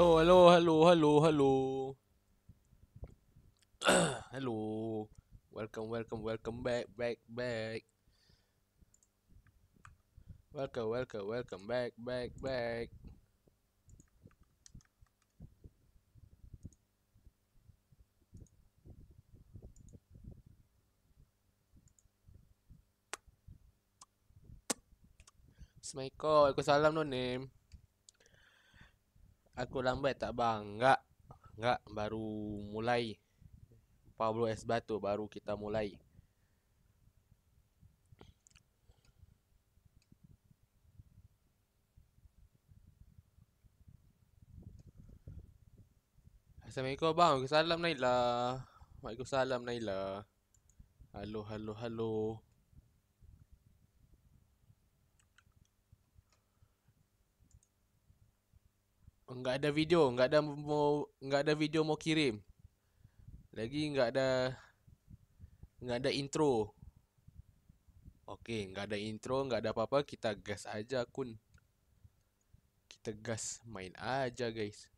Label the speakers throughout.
Speaker 1: Hello, hello, hello, hello, hello. hello. Welcome, welcome, welcome back, back, back. Welcome, welcome, welcome back, back, back. Assalamualaikum. Waalaikumsalam no name. Aku lambat tak bang? Enggak. Enggak, baru mulai. Pablo S Batu baru kita mulai. Assalamualaikum bang. Waalaikumsalam Naila. Waalaikumsalam Naila. Halo, halo, halo. Enggak ada video, enggak ada mau enggak ada video mau kirim. Lagi enggak ada enggak ada intro. Okey, enggak ada intro, enggak ada apa-apa, kita gas aja kun. Kita gas main aja guys.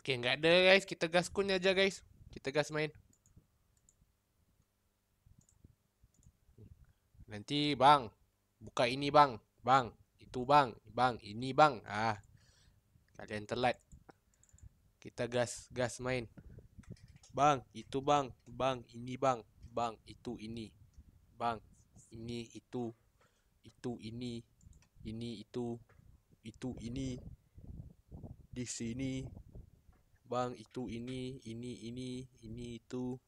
Speaker 1: Okey, enggak ada guys. Kita gas kun aja guys. Kita gas main. Nanti bang, buka ini bang. Bang, itu bang. Bang, ini bang. Ah. Kalian telat. Kita gas gas main. Bang, itu bang. Bang, ini bang. Bang, itu ini. Bang, ini itu. Itu ini. Ini itu. Itu ini. Di sini. Bang, itu ini, ini, ini, ini, itu.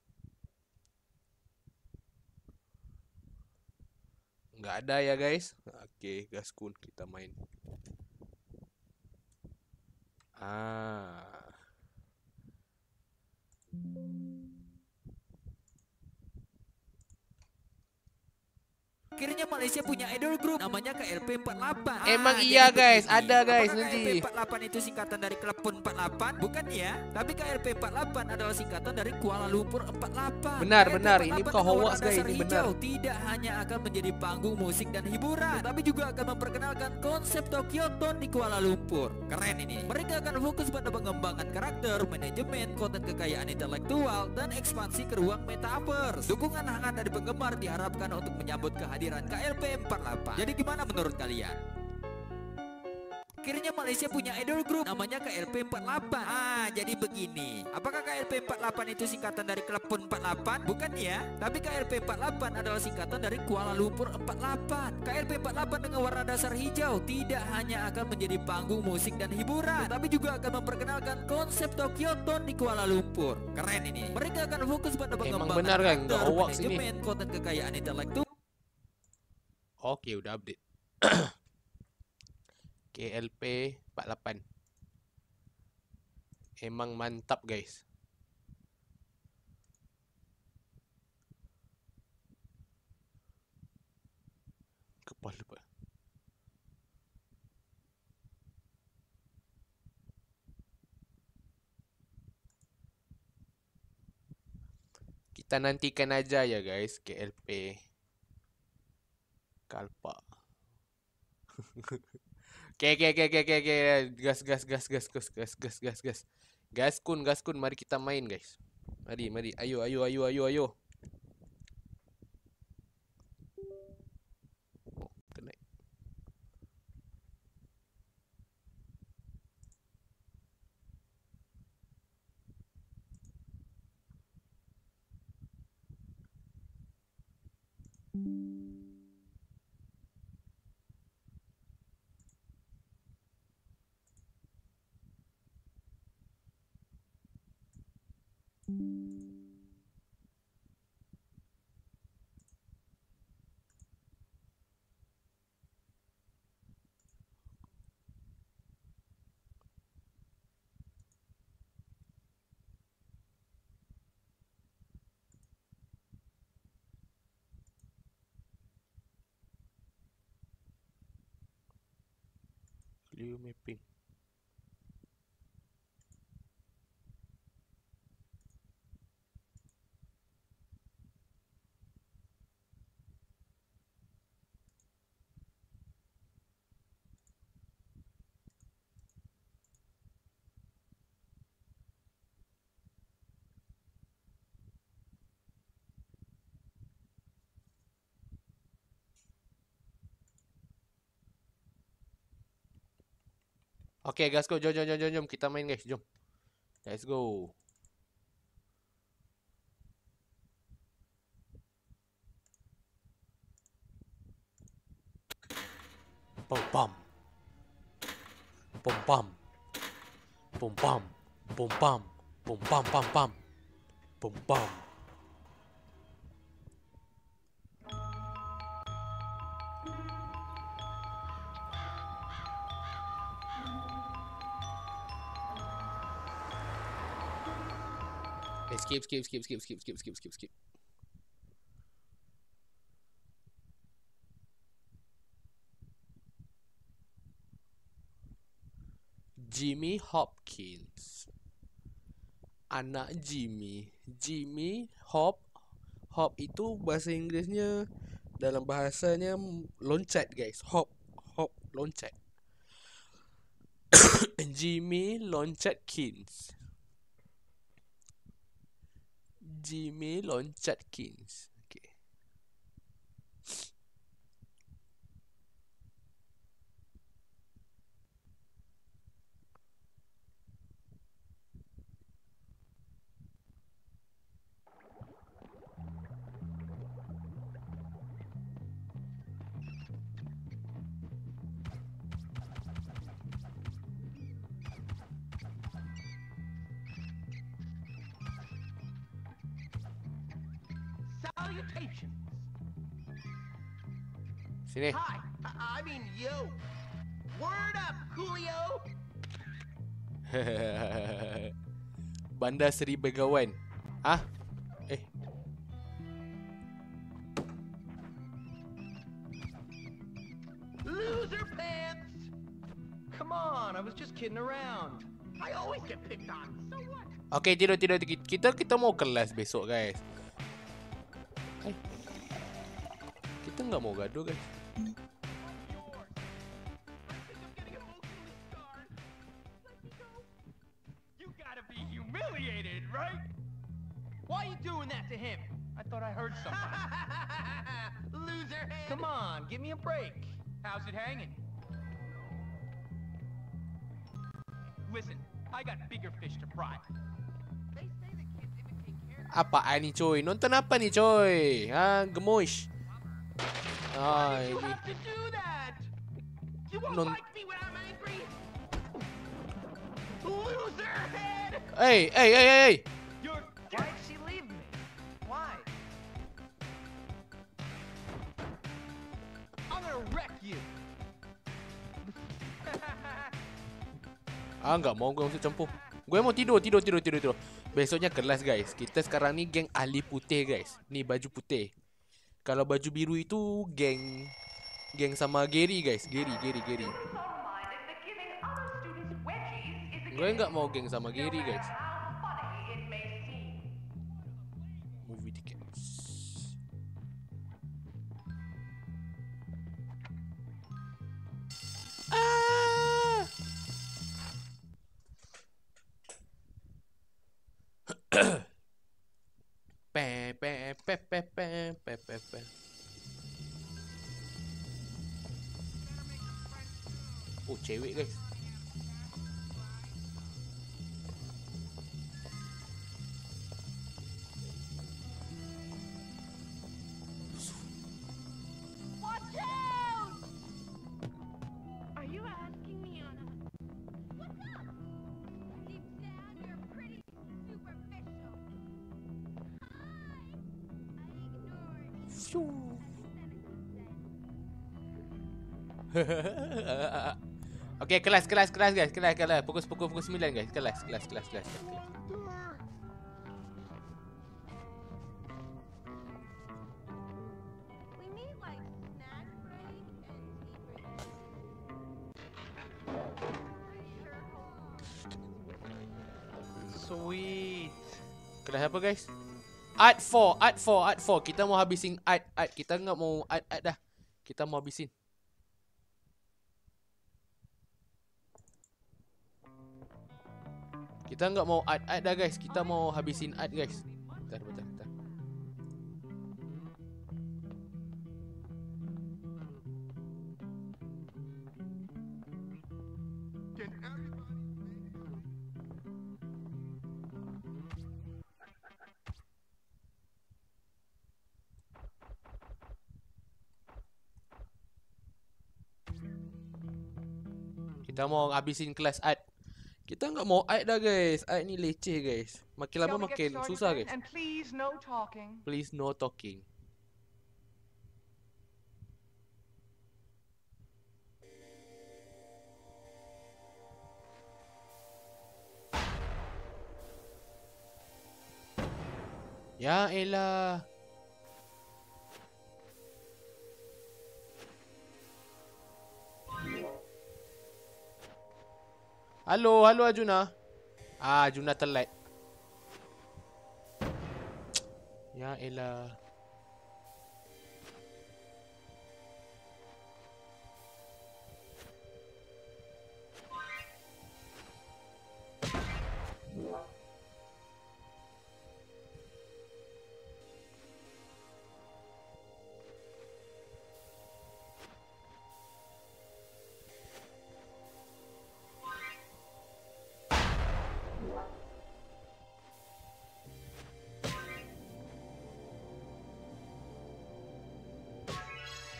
Speaker 1: Enggak ada ya guys. Okey, gaskun kita main. Ah.
Speaker 2: Akhirnya Malaysia punya idol group namanya KLP48.
Speaker 1: Emang
Speaker 2: Ah,
Speaker 1: iya,
Speaker 2: jadi
Speaker 1: guys.
Speaker 2: begini.
Speaker 1: Ada, guys,
Speaker 2: Apakah
Speaker 1: nanti.
Speaker 2: KLP48 itu singkatan dari Klepon 48? Bukan ya. Tapi KLP48 adalah singkatan dari Kuala Lumpur 48.
Speaker 1: Benar,
Speaker 2: KLP48
Speaker 1: benar. Ini bukan
Speaker 2: dengan
Speaker 1: hoax,
Speaker 2: warna
Speaker 1: guys. Ini benar.
Speaker 2: Tidak hanya akan menjadi panggung musik dan hiburan, tapi juga akan memperkenalkan konsep Tokyo Tone di Kuala Lumpur. Keren ini. Mereka akan fokus pada pengembangan karakter, manajemen, konten kekayaan intelektual, dan ekspansi ke ruang metaverse. Dukungan hangat dari penggemar diharapkan untuk menyambut kehadiran KLP48. Jadi gimana menurut kalian? Akhirnya Malaysia punya idol group namanya KLP48. Ah, jadi begini. Apakah KLP48 itu singkatan dari Klepon 48? Bukan ya. Tapi KLP48 adalah singkatan dari Kuala Lumpur 48. KLP48 dengan warna dasar hijau tidak hanya akan menjadi panggung musik dan hiburan, tapi juga akan memperkenalkan konsep Tokyo Tone di Kuala Lumpur. Keren ini. Mereka akan fokus pada
Speaker 1: Emang
Speaker 2: pengembangan
Speaker 1: benar kan?
Speaker 2: Manajemen, konten kekayaan intelektual
Speaker 1: Okey, udah update. KLP 48. Emang mantap guys. Kepala pak. Kita nantikan aja ya guys KLP Kalpa. Okay, okay, okay, okay, okay, okay. Gas, gas, gas, gas, gas, gas, gas, gas, gas. Gas kun, gas kun. Mari kita main, guys. Mari, mari. Ayo, ayo, ayo, ayo, ayo. filme P. Okay guys go jom jom jom jom jom kita main guys jom. Let's go. Pom pom. Pom pom. Pom pom. Pom pom. Pom pom pom pom. Pom pom. Skip, skip, skip, skip, skip, skip, skip, skip, skip. Jimmy Hopkins. Anak Jimmy. Jimmy Hop Hop itu bahasa Inggerisnya dalam bahasanya loncat guys. Hop hop loncat. Jimmy loncat Kins. Jimmy loncat Kins.
Speaker 3: Salutations.
Speaker 1: Sini.
Speaker 3: Hi. I, I mean, yo. Word up, Coolio.
Speaker 1: Bandar Seri Begawan. Ah? Eh.
Speaker 3: Loser pants. Come on, I was just kidding around. I always get picked on. So what?
Speaker 1: Okay, tidur tidur Ki- kita kita mau kelas besok guys.
Speaker 4: You gotta be humiliated, right?
Speaker 3: Why are you doing that to him?
Speaker 4: I thought I heard something.
Speaker 3: Loser head. Come on, give me a break.
Speaker 4: How's it hanging? Listen, I got bigger fish to fry.
Speaker 3: They say the kids imitate characters.
Speaker 1: Apaan ni coy? Nonton apa ni coy? Ha, gemosh.
Speaker 3: Why did you have to do that? You won't
Speaker 1: non...
Speaker 3: like me when I'm angry. Loser head.
Speaker 1: Hey, hey, hey, hey, hey. Ah, enggak mau gue masuk campur. Gue mau tidur, tidur, tidur, tidur, tidur. Besoknya kelas, guys. Kita sekarang ni geng ahli putih, guys. Ni baju putih. Kalau baju biru itu geng geng sama Gary guys. Gary, Gary, Gary. Gue nggak mau geng sama Gary guys. we, okay, kelas, kelas, kelas guys. Kelas, kelas. Pukul, pukul, pukul 9 guys. Kelas, kelas, kelas, kelas. kelas.
Speaker 3: Sweet.
Speaker 1: Kelas apa guys? Art 4, Art 4, Art 4. Kita mau habisin Art, Art. Kita enggak mau Art, Art dah. Kita mau habisin. Kita enggak mau Art dah guys. Kita mau habisin Art guys. Bentar, bentar, bentar. Kita mau habisin kelas art. Kita enggak mau art dah guys. Art ni leceh guys. Makin lama makin susah guys.
Speaker 3: Please, no talking.
Speaker 1: Please no talking. Ya elah. Halo, halo Ajuna. Ah, Ajuna telat. Ya elah.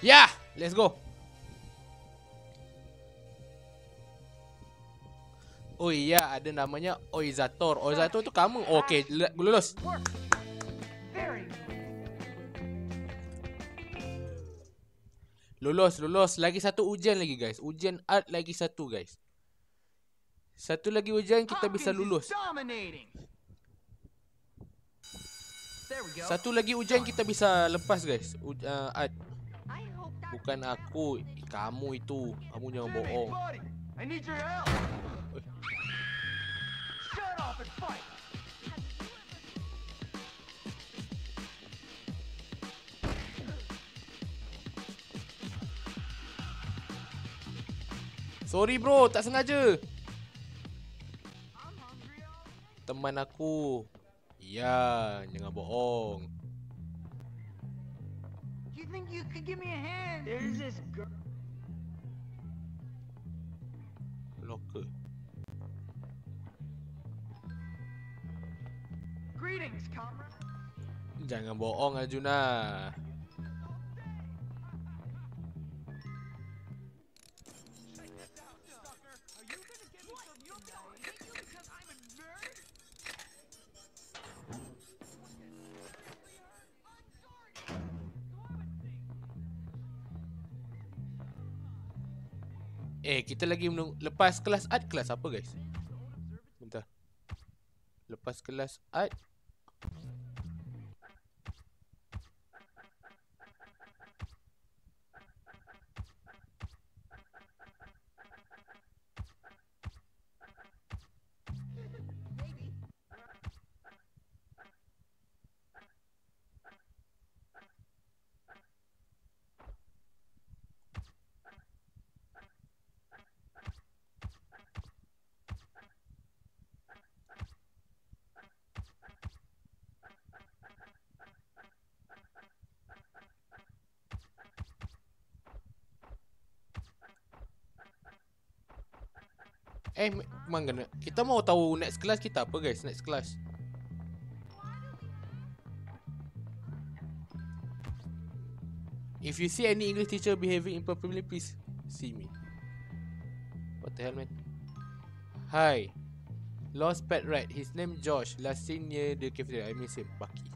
Speaker 1: Ya, let's go. Oh iya, ada namanya Oizator. Oizator tu kamu. Okey, lulus. Lulus, lulus. Lagi satu ujian lagi guys. Ujian art lagi satu guys. Satu lagi ujian kita bisa lulus. Satu lagi ujian kita bisa lepas guys. Uj- uh, art. Bukan aku, kamu itu. Kamu jangan bohong.
Speaker 3: I need your help. Shut up and fight.
Speaker 1: Sorry bro, tak sengaja. Teman aku. Ya, jangan bohong.
Speaker 3: Do you think you could give me a hand? There's this girl.
Speaker 1: Locker.
Speaker 3: Greetings, comrade.
Speaker 1: Jangan bohong Arjuna. Eh, kita lagi menung lepas kelas art kelas apa guys? Bentar. Lepas kelas art Eh, me- memang kena. Kita mau tahu next class kita apa guys? Next class. If you see any English teacher behaving improperly, please see me. What the hell, man? Hi. Lost pet rat. His name Josh. Last seen near the cafeteria. I miss him. Bucky.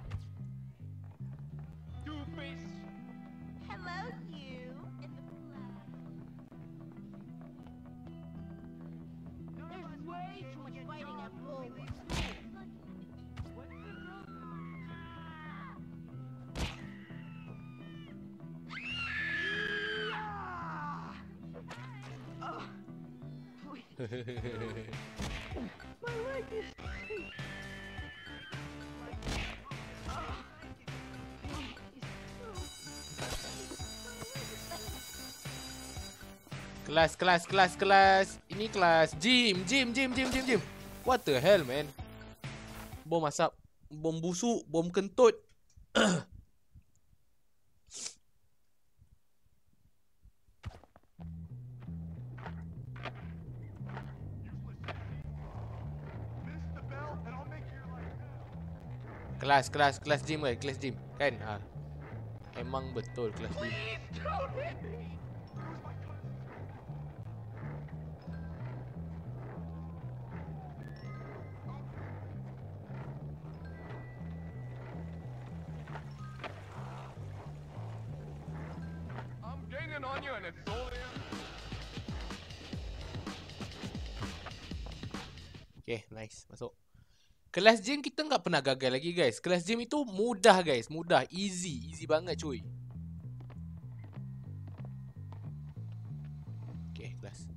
Speaker 1: Kelas, kelas, kelas, kelas. Ini kelas. Gym, gym, gym, gym, gym, gym. What the hell, man? Bom asap. Bom busuk. Bom kentut. Kelas, kelas, kelas gym kan? Kelas gym. Kan? Ha. Emang betul kelas gym. Kelas gym kita nggak pernah gagal lagi guys. Kelas gym itu mudah guys. Mudah. Easy. Easy banget cuy. Okay, kelas.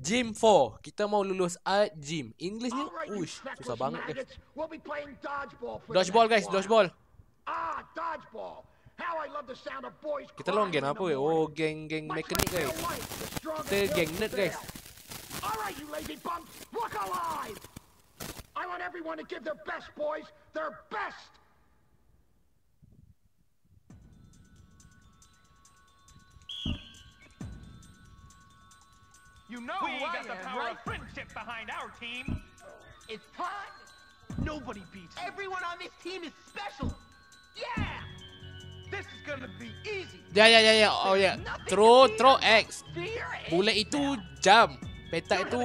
Speaker 1: Gym 4. Kita mau lulus art gym. Englishnya,
Speaker 3: right, you
Speaker 1: ush, susah banget guys.
Speaker 3: dodgeball
Speaker 1: guys, dodgeball.
Speaker 3: Ah, dodgeball. How I love the sound of boys
Speaker 1: Kita lawan
Speaker 3: crying
Speaker 1: geng
Speaker 3: in
Speaker 1: apa weh? Oh, geng-geng
Speaker 3: Much
Speaker 1: mekanik guys. Kita geng nerd guys.
Speaker 3: Prevail. All right, you lazy bums, look alive! I want everyone to give their best, boys, their best.
Speaker 4: You know we
Speaker 3: who I
Speaker 4: got the power
Speaker 3: right?
Speaker 4: of friendship behind our team.
Speaker 3: It's time. Nobody beats me. Everyone on this team is special. Yeah.
Speaker 4: This is gonna be easy.
Speaker 1: Yeah, yeah, yeah, yeah. Oh, yeah. Throw, throw X.
Speaker 3: Fear
Speaker 1: Bullet itu jump. Petak.
Speaker 3: The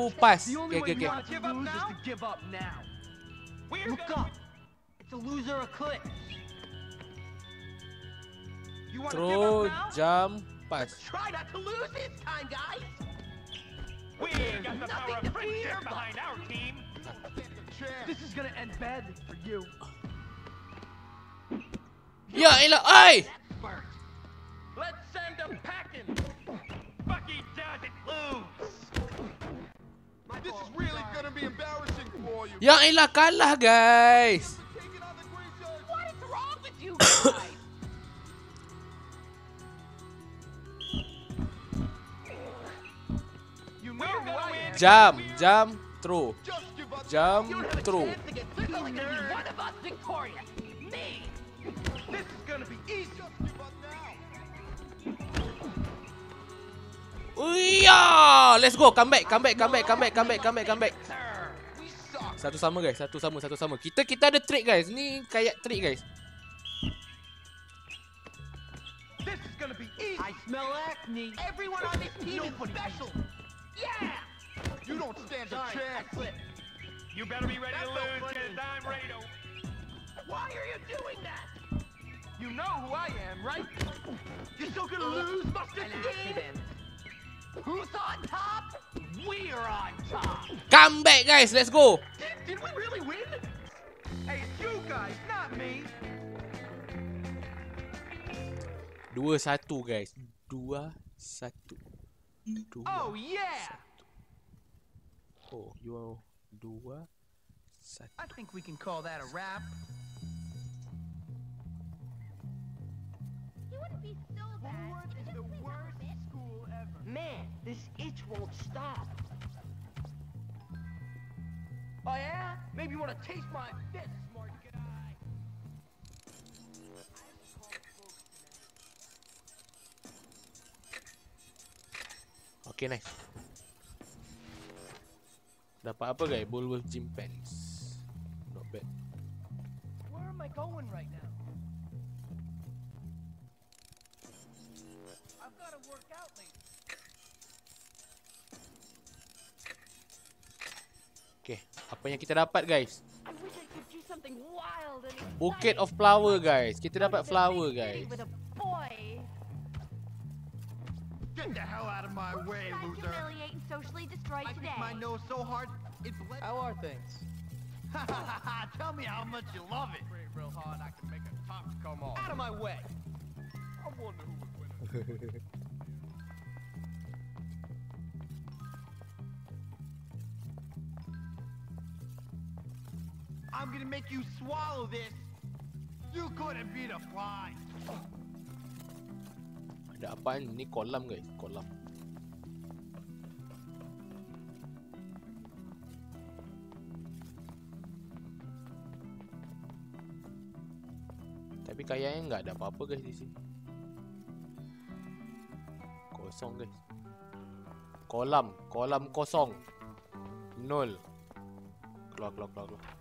Speaker 3: only
Speaker 1: Okay, okay, okay.
Speaker 3: Look up. It's
Speaker 1: Throw, jump, pass.
Speaker 3: Try not to lose this time, guys.
Speaker 4: We got the power
Speaker 3: nothing
Speaker 4: of
Speaker 3: to
Speaker 4: friendship
Speaker 3: fear, but-
Speaker 4: behind our team.
Speaker 3: This is gonna end badly for you.
Speaker 1: Ya, elah. Ai!
Speaker 3: Bert.
Speaker 4: Let's send them packing. Bucky doesn't lose.
Speaker 3: This is really gonna be embarrassing for you.
Speaker 1: Ya, elah. Kalah, guys.
Speaker 3: What is wrong with you guys?
Speaker 4: You know who I am.
Speaker 1: Jump, jump, throw.
Speaker 3: Just give up.
Speaker 1: Jump, throw.
Speaker 3: There's only gonna be one of us victorious. Me.
Speaker 4: This is gonna be easy.
Speaker 1: Uya! Let's go. Come back, come back, come back, come back, come back, come back, come back. Satu sama guys, satu sama, satu sama. Kita kita ada trick guys. Ni kayak trick guys.
Speaker 4: This is gonna be easy.
Speaker 3: I smell acne. Everyone on this team is special. Yeah. You don't stand a
Speaker 4: Sorry, I
Speaker 3: chance.
Speaker 4: You better be ready to
Speaker 3: That's so
Speaker 4: lose,
Speaker 3: funny.
Speaker 4: because I'm ready to.
Speaker 3: Why are you doing that?
Speaker 4: You know who I am, right?
Speaker 3: You're still gonna lose, Mustard Kid? Who's on top? We're on top.
Speaker 1: Come back guys, let's go.
Speaker 3: Did, did we really win?
Speaker 4: Hey, it's you guys, not me.
Speaker 1: Dua satu guys. Dua satu. Dua.
Speaker 4: Oh yeah.
Speaker 1: Oh, you dua satu.
Speaker 3: I think we can call that a wrap.
Speaker 5: He wouldn't be so bad.
Speaker 6: Man, this itch won't stop.
Speaker 3: Oh yeah? Maybe you want to taste my fist, smart guy.
Speaker 1: Okay, nice. Dapat apa guys? Bullwolf gym pants. Not bad.
Speaker 3: Where am I going right now?
Speaker 1: Apa yang kita dapat guys?
Speaker 6: I wish I could do something wild and
Speaker 1: Bouquet of flower guys. Kita dapat flower guys.
Speaker 6: With a boy.
Speaker 3: Get the hell out of my way, loser.
Speaker 5: and socially destroy
Speaker 3: I
Speaker 5: today.
Speaker 3: kicked my nose so hard, it bled.
Speaker 7: How are things?
Speaker 3: Tell me how much you love it.
Speaker 4: Pray real hard, I can make a top come off.
Speaker 3: Out of my way.
Speaker 4: I wonder who would win.
Speaker 3: I'm gonna make you swallow this. You couldn't beat a fly.
Speaker 1: Ada apaan? Ni kolam guys, kolam. Tapi kayaknya nggak ada apa-apa guys di sini. Kosong guys. Kolam, kolam kosong. Nol. Keluar, keluar, keluar, keluar.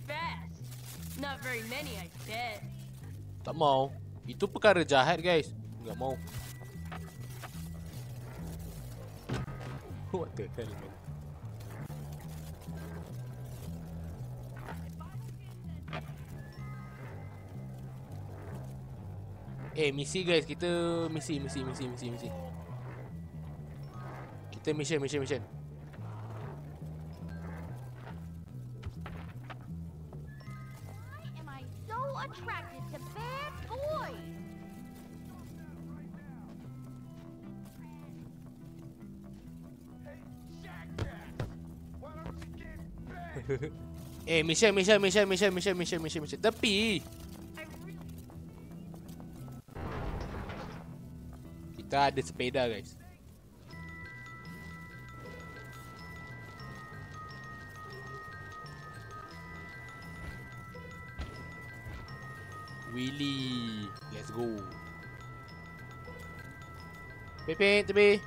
Speaker 6: Not very many, I bet.
Speaker 1: Tak mau. Itu perkara jahat guys. Enggak mau. What the hell man? Eh misi guys kita misi misi misi misi misi Kita mission mission mission Mission mission mission mission mission mission mission mission Tepi
Speaker 5: I really
Speaker 1: Kita ada sepeda guys. Willy Let's go. Pepe tepi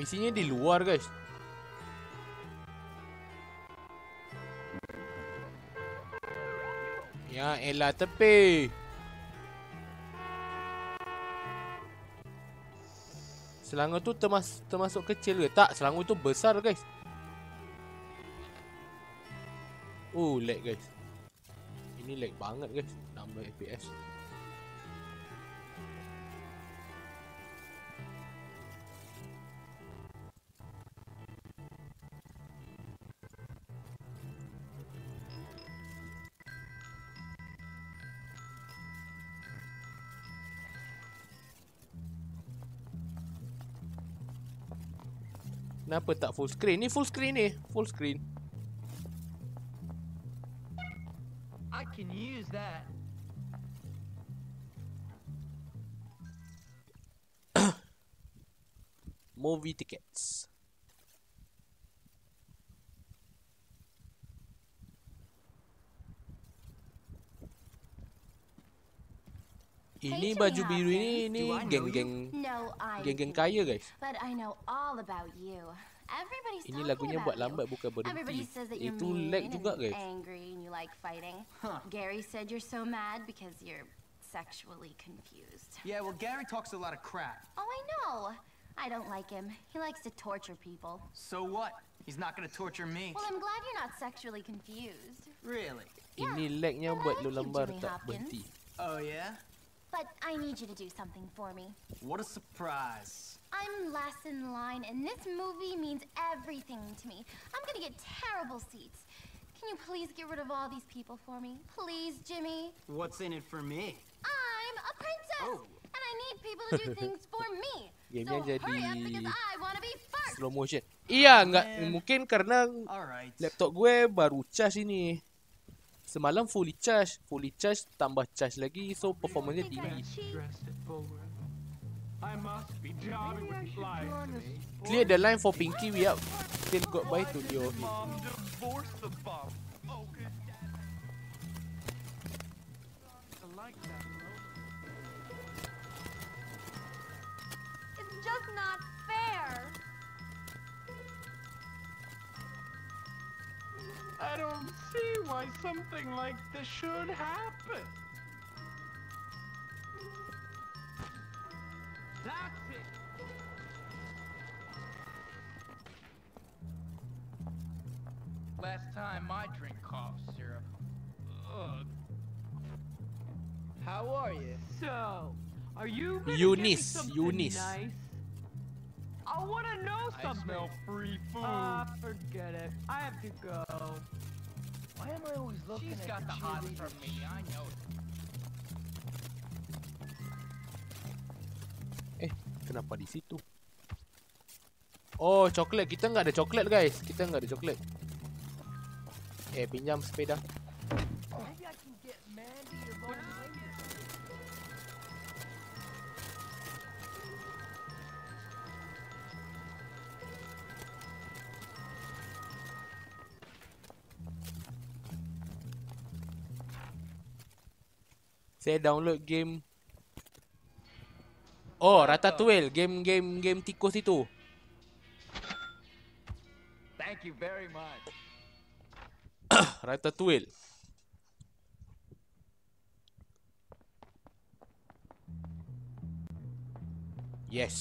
Speaker 1: Misinya di luar guys. Ya elah tepi. Selangor tu termas termasuk kecil ke? Tak, selangor tu besar guys. Oh lag guys. Ini lag banget guys. Nambah FPS Kenapa tak full screen? Ni full screen ni Full screen
Speaker 3: I can use that.
Speaker 1: Movie tickets Ini baju biru ini
Speaker 5: Hopkins.
Speaker 1: ni
Speaker 3: Do I know
Speaker 1: geng-geng geng-geng kaya guys.
Speaker 5: But I know all about you. Everybody's
Speaker 1: Ini lagunya buat
Speaker 5: you.
Speaker 1: lambat bukan
Speaker 5: Everybody
Speaker 1: berhenti. Itu lag juga guys.
Speaker 5: angry and you like fighting. Gary said you're so mad because you're sexually confused.
Speaker 7: Yeah, well, Gary talks a lot of crap.
Speaker 5: Oh, I know. I don't like him. He likes to torture people.
Speaker 7: So what? He's not gonna torture me.
Speaker 5: Well, I'm glad you're not sexually confused.
Speaker 7: Really?
Speaker 5: Yeah,
Speaker 1: Ini lagnya buat lu
Speaker 5: you,
Speaker 1: lambar
Speaker 5: Jimmy
Speaker 1: tak berhenti.
Speaker 7: Oh, yeah?
Speaker 5: But I need you to do something for me.
Speaker 7: What a surprise.
Speaker 5: I'm last in line, and this movie means everything to me. I'm gonna get terrible seats. Can you please get rid of all these people for me? Please, Jimmy?
Speaker 7: What's in it for me?
Speaker 5: I'm a princess!
Speaker 7: Oh.
Speaker 5: And I need people to do things for me.
Speaker 1: Gamenya
Speaker 5: so
Speaker 1: jadi
Speaker 5: hurry up because I wanna be first!
Speaker 1: slow motion. Iya, enggak mungkin karena
Speaker 7: Alright.
Speaker 1: laptop gue baru charge ini. Semalam fully charge, fully charge tambah charge lagi so
Speaker 5: performance dia
Speaker 1: tinggi. Clear the line for Pinky we up. Still got by to Leo.
Speaker 5: Just not
Speaker 4: I don't see why something like this should happen. That's it.
Speaker 8: Last time I drink cough syrup. Ugh.
Speaker 7: How are you?
Speaker 4: So, are you gonna
Speaker 1: Eunice,
Speaker 4: get me
Speaker 1: Eunice.
Speaker 4: nice? I want to know something.
Speaker 8: I
Speaker 4: something.
Speaker 8: smell free food.
Speaker 4: Ah, forget it. I have to go.
Speaker 7: Why am I always looking
Speaker 8: She's
Speaker 7: at
Speaker 8: got the hots
Speaker 7: cheerleaders?
Speaker 8: from me, I know it.
Speaker 1: Eh, kenapa di situ? Oh, coklat. Kita nggak ada coklat, guys. Kita nggak ada coklat. Eh, pinjam sepeda. Saya download game Oh, Ratatouille, game game game tikus itu.
Speaker 8: Thank you very much.
Speaker 1: Ratatouille. Yes.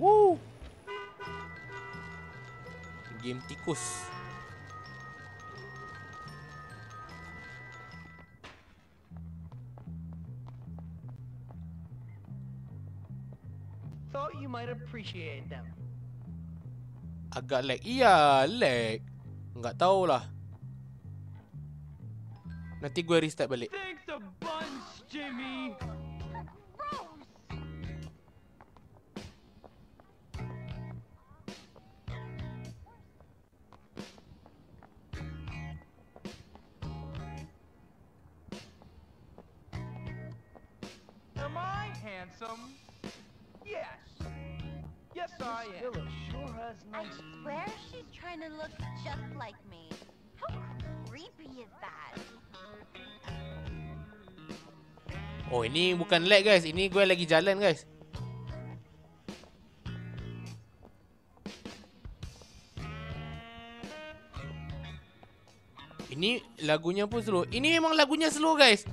Speaker 1: Woo. Game tikus.
Speaker 7: Thought you might appreciate them.
Speaker 1: Agak lag. Iya, lag. Enggak tahulah. Nanti gue restart balik.
Speaker 4: Thanks a bunch, Jimmy.
Speaker 8: Handsome? I am.
Speaker 7: Villa sure has
Speaker 5: I
Speaker 7: nice.
Speaker 5: swear she's trying to look just like me. How creepy is that?
Speaker 1: Oh, ini bukan lag guys. Ini gue lagi jalan guys. Ini lagunya pun slow. Ini memang lagunya slow guys.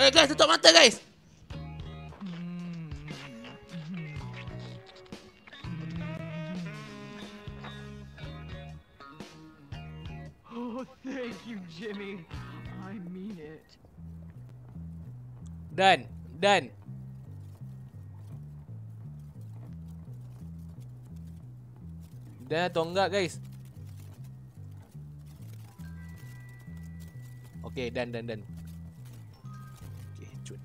Speaker 1: Eh guys, tutup mata guys.
Speaker 4: Jimmy. I mean it.
Speaker 1: Dan, dan. Dan atau enggak guys? Okay, dan, dan, dan. Okay, cut.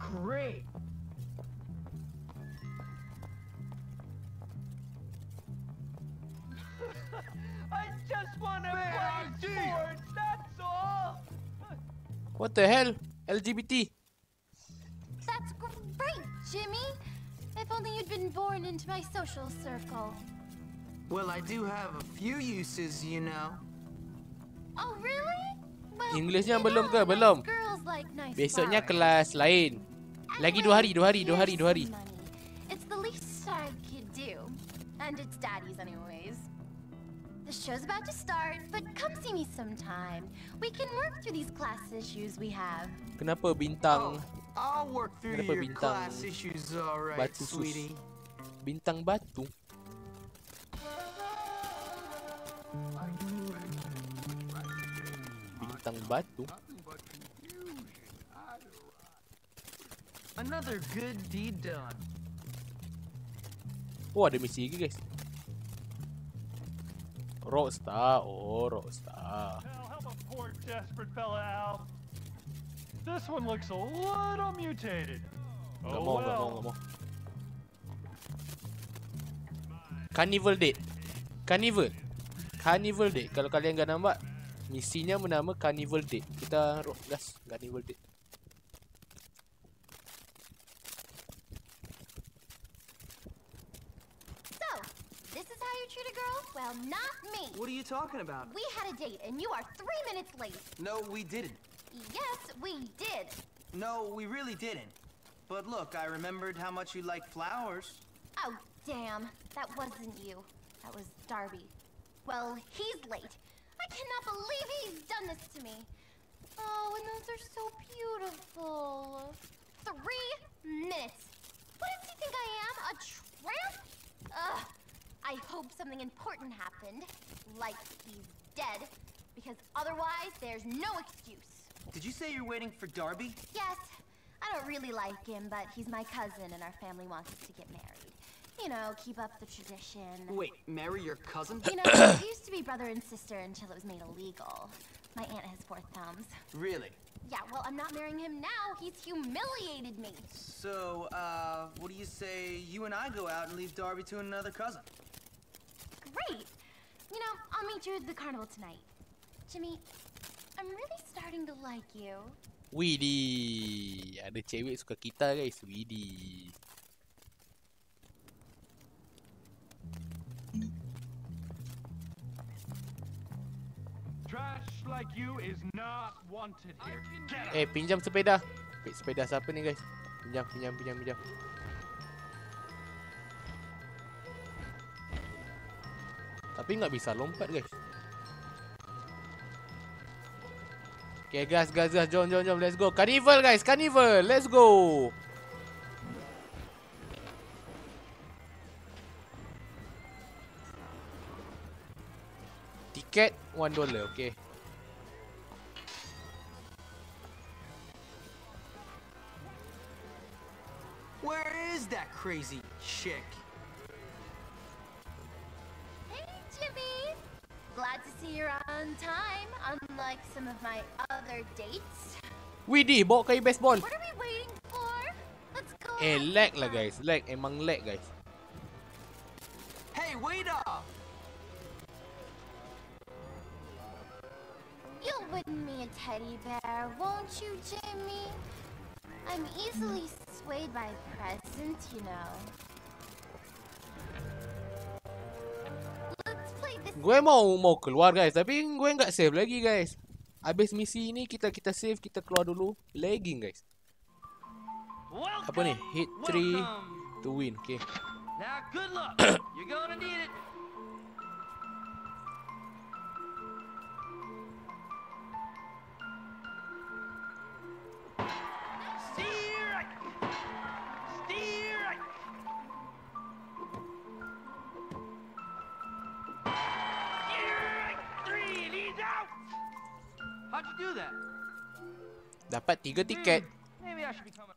Speaker 7: Great.
Speaker 4: I just want to play sports. That's all.
Speaker 1: What the hell? LGBT.
Speaker 5: That's great, Jimmy. If only you'd been born into my social circle.
Speaker 7: Well, I do have a few uses, you know.
Speaker 5: Oh, really? Well,
Speaker 1: Englishnya
Speaker 5: you
Speaker 1: belum ke? Belum.
Speaker 5: Like nice
Speaker 1: Besoknya
Speaker 5: flowers.
Speaker 1: kelas lain. Lagi dua hari, dua hari, dua hari, dua hari.
Speaker 5: Here's some money. It's the least I could do. And it's daddy's anyways. Show's about to start, but come see me sometime. We can work through these class issues we have.
Speaker 1: Kenapa bintang
Speaker 7: Oh, I'll work through
Speaker 1: Kenapa
Speaker 7: your
Speaker 1: bintang
Speaker 7: class issues, all right,
Speaker 1: batu sus?
Speaker 7: sweetie.
Speaker 1: bintang batu? Bintang batu?
Speaker 7: Another good deed done.
Speaker 1: Oh ada misi lagi guys. Rockstar, oh Rockstar.
Speaker 4: Hell, help a poor desperate fella out. This one looks a little mutated. Oh
Speaker 1: mau, gak mau,
Speaker 4: well.
Speaker 1: gak mau. Carnival Date. Carnival. Carnival Date. Kalau kalian gak nampak, misinya bernama Carnival Date. Kita rock gas Carnival Date.
Speaker 5: Well, not me.
Speaker 7: What are you talking about?
Speaker 5: We had a date, and you are three minutes late.
Speaker 7: No, we didn't.
Speaker 5: Yes, we did.
Speaker 7: No, we really didn't. But look, I remembered how much you like flowers.
Speaker 5: Oh, damn. That wasn't you. That was Darby. Well, he's late. I cannot believe he's done this to me. Oh, and those are so beautiful. Three minutes. What does he think I am? A tramp? Ugh. I hope something important happened. Like he's dead. Because otherwise, there's no excuse.
Speaker 7: Did you say you're waiting for Darby?
Speaker 5: Yes, I don't really like him, but he's my cousin and our family wants us to get married. You know, keep up the tradition.
Speaker 7: Wait, marry your cousin?
Speaker 5: You know, we used to be brother and sister until it was made illegal. My aunt has four thumbs.
Speaker 7: Really?
Speaker 5: Yeah, well, I'm not marrying him now. He's humiliated me.
Speaker 7: So, uh, what do you say you and I go out and leave Darby to another cousin?
Speaker 5: Great. You know, I'll meet you at the carnival tonight. Jimmy, I'm really starting to like you.
Speaker 1: Widih. Ada cewek suka kita guys. Widih.
Speaker 4: Trash like you is not wanted here.
Speaker 1: Eh, pinjam sepeda. Sepeda siapa ni guys? Pinjam, pinjam, pinjam, pinjam. Tapi nggak bisa lompat guys. Okay guys, guys, guys, jom, jom, jom, let's go. Carnival guys, carnival, let's go. Tiket one dollar, okay.
Speaker 7: Where is that crazy chick?
Speaker 5: See you're on time, unlike some of my other dates.
Speaker 1: Widih, bawa kayu baseball.
Speaker 5: What are we waiting for? Let's go.
Speaker 1: Eh,
Speaker 5: have
Speaker 1: lag lah guys. Lag, emang lag guys.
Speaker 7: Hey, wait up!
Speaker 5: You'll win me a teddy bear, won't you, Jimmy? I'm easily swayed by presents, you know.
Speaker 1: Gue mau mau keluar guys, tapi gue nggak save lagi guys. Habis misi ini kita kita save, kita keluar dulu. Lagging guys. Apa ni? Hit 3
Speaker 8: welcome.
Speaker 1: to win. Okay.
Speaker 8: Now, good luck. You're gonna need it.
Speaker 1: Dapat 3 tiket.
Speaker 8: Maybe I should become a...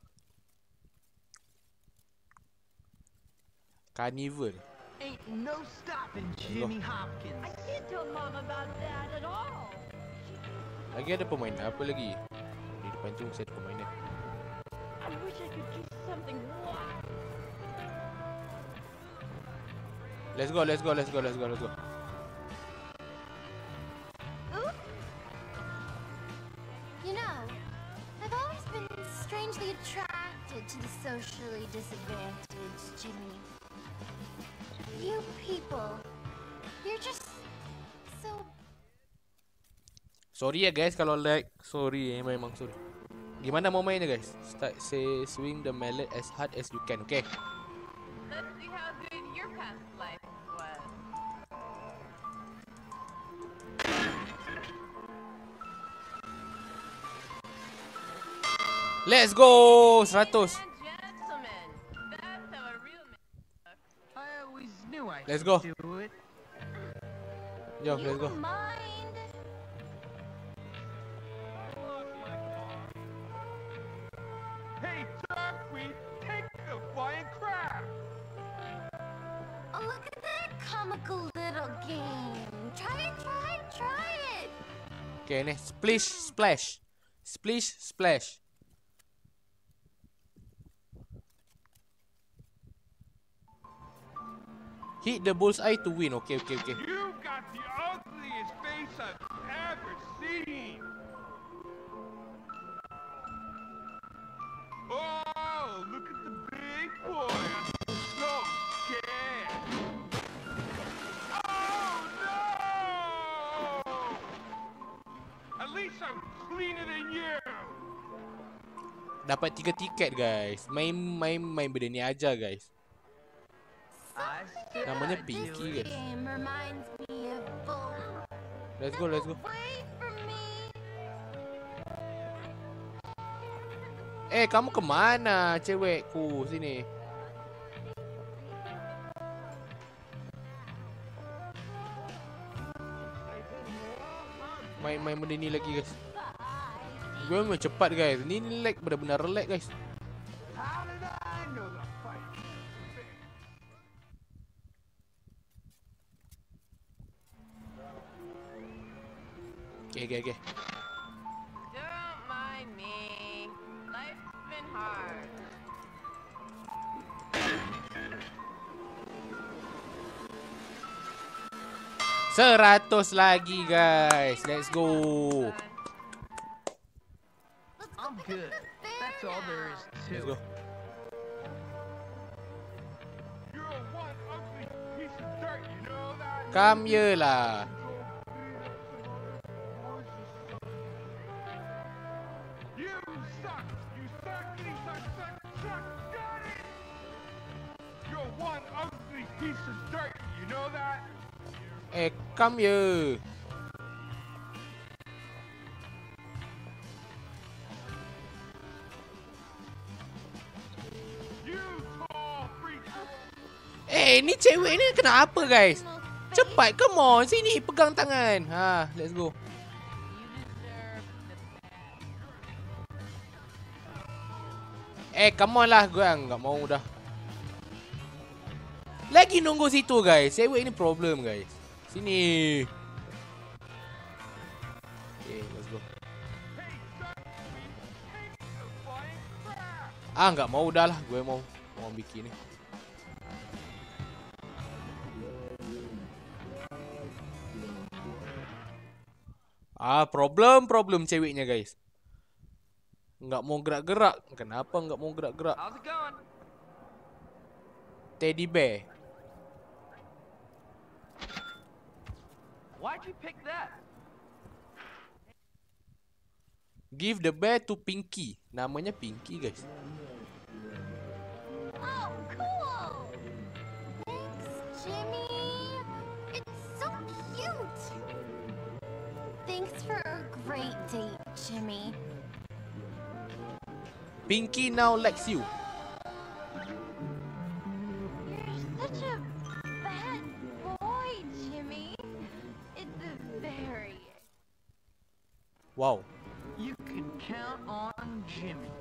Speaker 1: Carnival.
Speaker 3: Ain't no stopping Jimmy Hopkins.
Speaker 6: I can't tell mom about that at all.
Speaker 1: Lagi ada permainan apa lagi? Di depan tu mesti ada permainan.
Speaker 6: I wish I could do something wild.
Speaker 1: Let's go, let's go, let's go, let's go, let's go.
Speaker 5: Strangely attracted to the socially disadvantaged, Jimmy. You people, you're just so
Speaker 1: Sorry ya guys kalau lag. Sorry eh, memang sorry. Gimana mau mainnya guys? Start say swing the mallet as hard as you can. Okay.
Speaker 6: Let's see how good your past life
Speaker 3: always knew I
Speaker 1: Let's go.
Speaker 3: do it.
Speaker 1: Jom,
Speaker 5: you
Speaker 1: let's go.
Speaker 4: Hey, Darkweed, take the flying crab.
Speaker 5: Oh, look at that comical little game. Try it, try it, try it.
Speaker 1: Okay ni splish splash. Splish splash. Hit the bullseye to win. Okay, okay, okay.
Speaker 4: You got the ugliest face I've ever seen. Oh, look at the big boy. So scared. Oh, no! At least I'm cleaner than you.
Speaker 1: Dapat tiga tiket, guys. Main, main, main benda ni aja, guys. Namanya Pinky guys. Let's go, let's go. Eh, kamu kemana cewekku? Sini. Main main benda ni lagi guys. Gue memang cepat guys. Ni lag benar-benar lag guys. Okay, okay, okay.
Speaker 6: Don't mind me. Life's been hard.
Speaker 1: Seratus lagi guys. Let's go.
Speaker 5: Let's go
Speaker 3: I'm good. That's all there is to
Speaker 1: Let's go.
Speaker 3: it.
Speaker 4: You're one ugly piece of dirt, you know that?
Speaker 1: Come here lah.
Speaker 4: That?
Speaker 1: Eh, come here. Eh, ni cewek ni kenapa guys? Cepat, come on. Sini, pegang tangan. Ha, let's go. Eh, come on lah. Gue nggak mau dah. Lagi nunggu situ guys. Cewek ni problem guys. Sini. Okay, let's go. Ah, nggak mau dah lah. Gue mau mau bikin ni. Ah, problem problem ceweknya guys. Nggak mau gerak-gerak. Kenapa nggak mau gerak-gerak? Teddy bear.
Speaker 8: Why'd you pick that?
Speaker 1: Give the bear to Pinky. Namanya Pinky guys.
Speaker 5: Oh, cool! Thanks, Jimmy. It's so cute. Thanks for a great date, Jimmy.
Speaker 1: Pinky now likes you. Wow.
Speaker 3: You can count on Jimmy.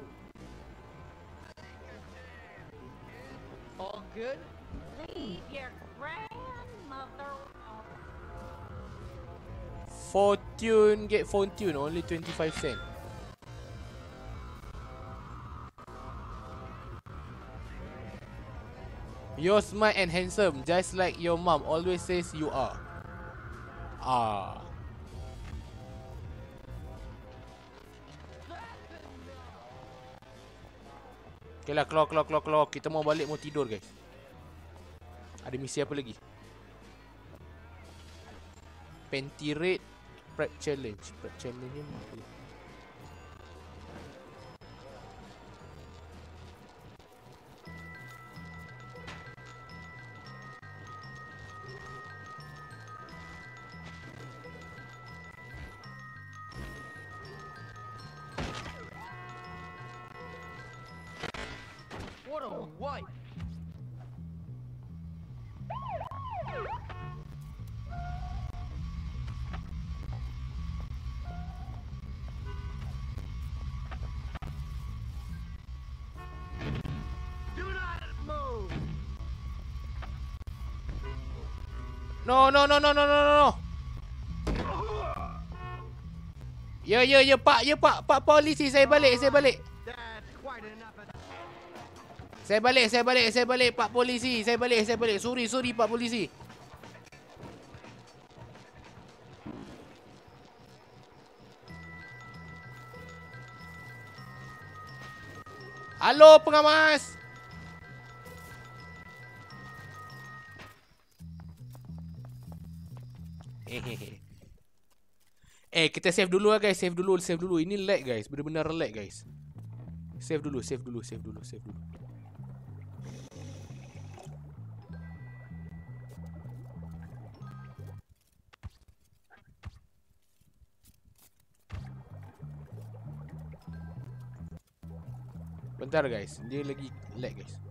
Speaker 3: All good?
Speaker 6: Leave your grandmother
Speaker 1: Fortune get Fortune only 25 cent. You're smart and handsome just like your mom always says you are. Ah. Okay lah, keluar, keluar, keluar, keluar. Kita mau balik, mau tidur guys. Ada misi apa lagi? Panty Raid Prep Challenge. Prep Challenge ni apa? No, no, no, no, no, no, no. Ya, ya, ya, Pak, ya, Pak. Pak polisi, saya balik, saya balik. Saya balik, saya balik, saya balik, Pak polisi. Saya balik, saya balik. Sorry, sorry, Pak polisi. Halo, pengamas. Eh, kita save dulu lah guys. Save dulu, save dulu. Ini lag guys. Benar-benar lag guys. Save dulu, save dulu, save dulu, save dulu. Bentar guys, dia lagi lag guys.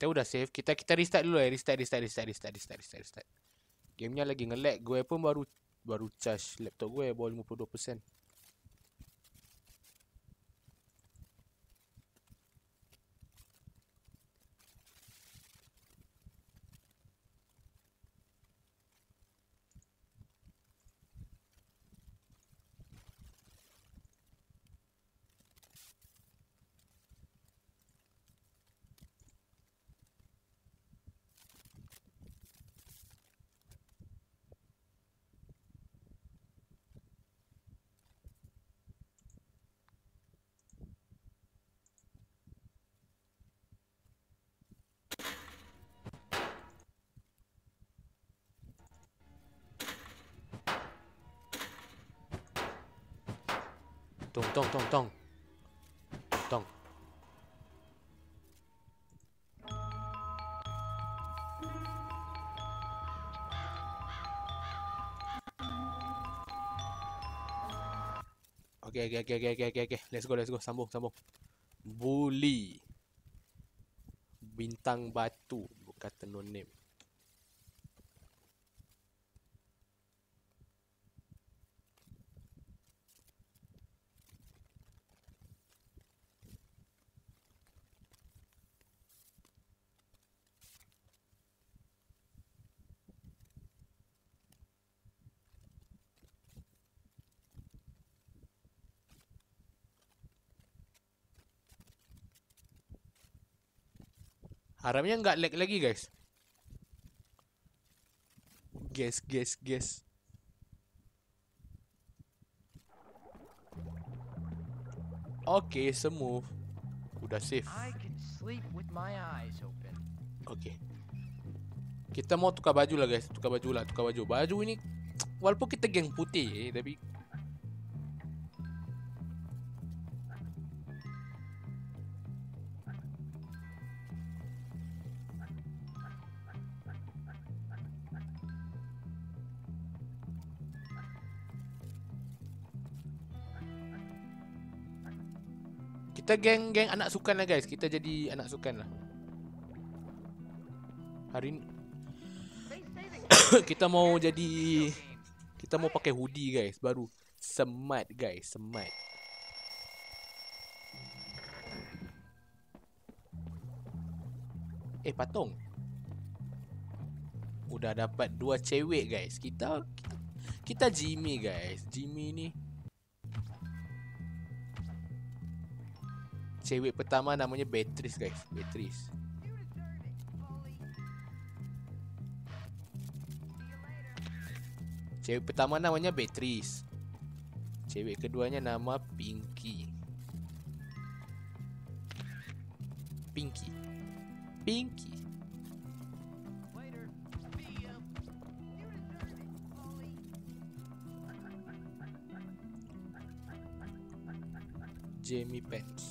Speaker 1: Kita udah save. Kita kita restart dulu ya. Restart, restart, restart, restart, restart, restart, restart. Gamenya lagi nge-lag. Gue pun baru baru charge laptop gue bawa 52%. Tong tong. Tong. Okay, okay, okay, okay, okay, okay, okay. Let's go, let's go. Sambung, sambung. Bully. Bintang batu. Bukan tenun name. Harapnya nggak lag lagi guys. Guess, guess, guess. Okay, semua udah save.
Speaker 3: Open.
Speaker 1: Okay. Kita mau tukar baju lah guys, tukar baju lah, tukar baju. Baju ini walaupun kita geng putih eh, tapi Kita geng-geng anak sukan lah guys. Kita jadi anak sukan lah. Hari ni kita mau jadi kita mau pakai hoodie guys baru. Smart guys, smart. Eh patung. Udah dapat dua cewek guys. Kita kita Jimmy guys. Jimmy ni Cewek pertama namanya Beatrice guys. Beatrice. Cewek pertama namanya Beatrice. Cewek keduanya nama Pinky. Pinky. Pinky. Jamie Pence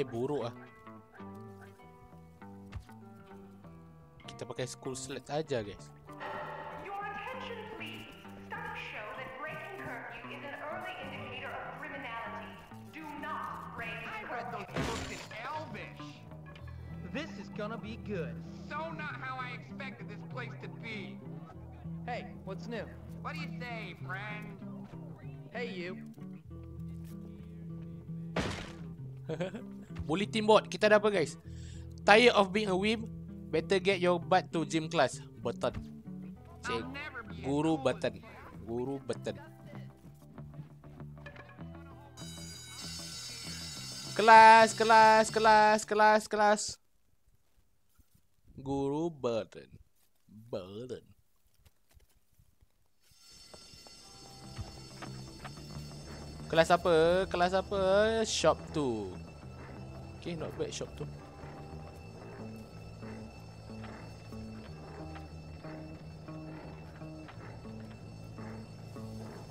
Speaker 1: Eh buruk ah Kita pakai school sled aja guys.
Speaker 9: Your attention, please. Studies show that breaking curfew is an early indicator of criminality. Do not break
Speaker 3: I read those books in Elvish. This is gonna be good.
Speaker 4: So not how I expected this place to be.
Speaker 3: Hey, what's new?
Speaker 4: What do you say, friend?
Speaker 3: Hey, you.
Speaker 1: Bulletin board kita dah apa guys? Tired of being a weeb? Better get your butt to gym class. Button. Cik, guru button. Guru button. Kelas, kelas, kelas, kelas, kelas. Guru button. Button. Kelas apa? Kelas apa? Shop tu. Okay, not bad shop tu.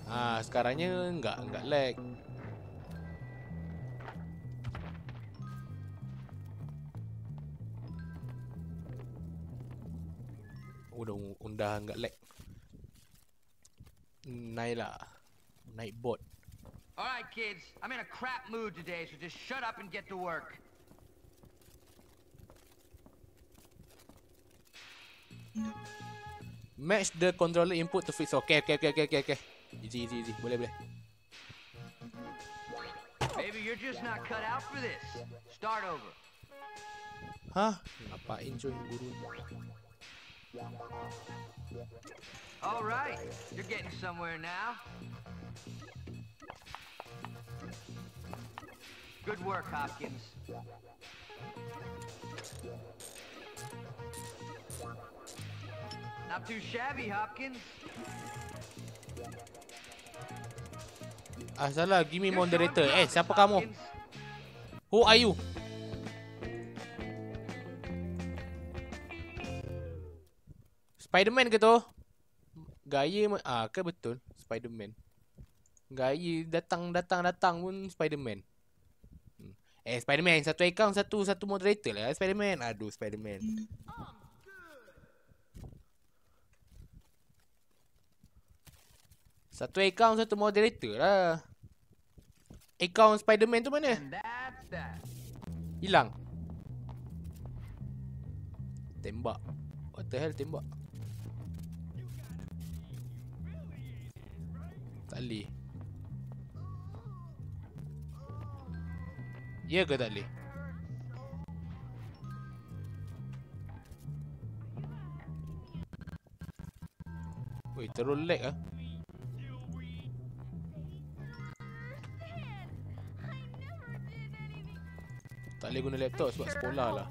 Speaker 1: Ah, sekarangnya enggak enggak lag. Udah undah enggak lag. Naik lah. Naik bot.
Speaker 8: All right, kids. I'm in a crap mood today, so just shut up and get to work.
Speaker 1: Match the controller input to fix. Okay, okay, okay, okay, okay, okay. Easy, easy, easy. Boleh, boleh.
Speaker 8: Maybe you're just not cut out for this. Start over.
Speaker 1: Hah? Ngapain cuy guru?
Speaker 8: All right. You're getting somewhere now. Good work, Hopkins. Not too shabby, Hopkins.
Speaker 1: Ah salah, give me moderator. Eh, siapa kamu? Who are you? Spiderman ke tu? Gaya ah ke betul Spiderman. Gaya datang datang datang pun Spiderman. Hmm. Eh Spiderman satu account satu satu moderator lah Spiderman. Aduh Spiderman. Satu account satu moderator lah. Account Spiderman tu mana? Hilang. Tembak. What the hell tembak? Tak boleh. Ya ke tak boleh? Woi, terus lag ah. Tak boleh guna laptop sebab sekolah lah.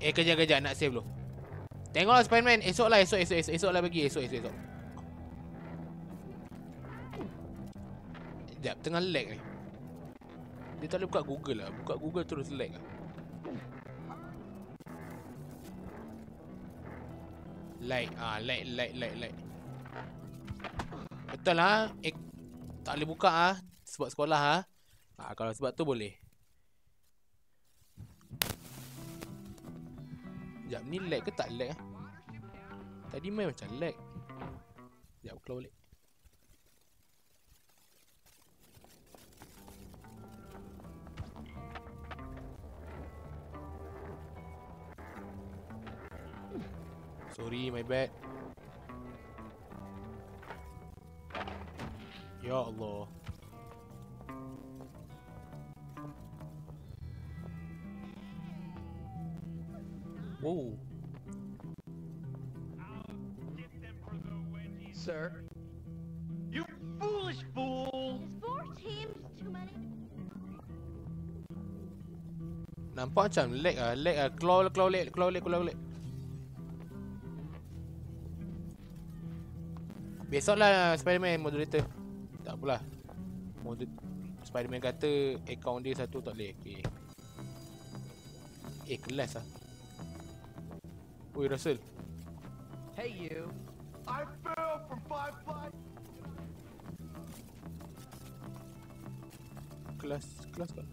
Speaker 1: Eh kejap-kejap nak save dulu. Tengoklah Spiderman. Esok lah, esok, esok, esok, esok lah bagi. Esok, esok, esok. Sekejap, tengah lag ni. Dia tak boleh buka Google lah. Buka Google terus lag lah. Like, ah, like, like, like, like. Betul lah. Eh, tak boleh buka ah sebab sekolah ah. Ah, kalau sebab tu boleh. Sekejap, ni lag ke tak lag ah? Tadi main macam lag. Sekejap, keluar balik. Sorry, my bad. Ya Allah. Whoa.
Speaker 3: Sir,
Speaker 8: You foolish fool!
Speaker 5: Is four teams too many?
Speaker 1: Nampak macam lag ah, lag ah. Claw, claw lag, claw lag, claw lag. Besok lah Spiderman moderator. Tak apalah. Moder Spiderman kata account dia satu tak boleh. Okay. Eh, kelas ah. Oi, Russell.
Speaker 3: hey you.
Speaker 4: I fell from five five.
Speaker 1: kelas kelas kat.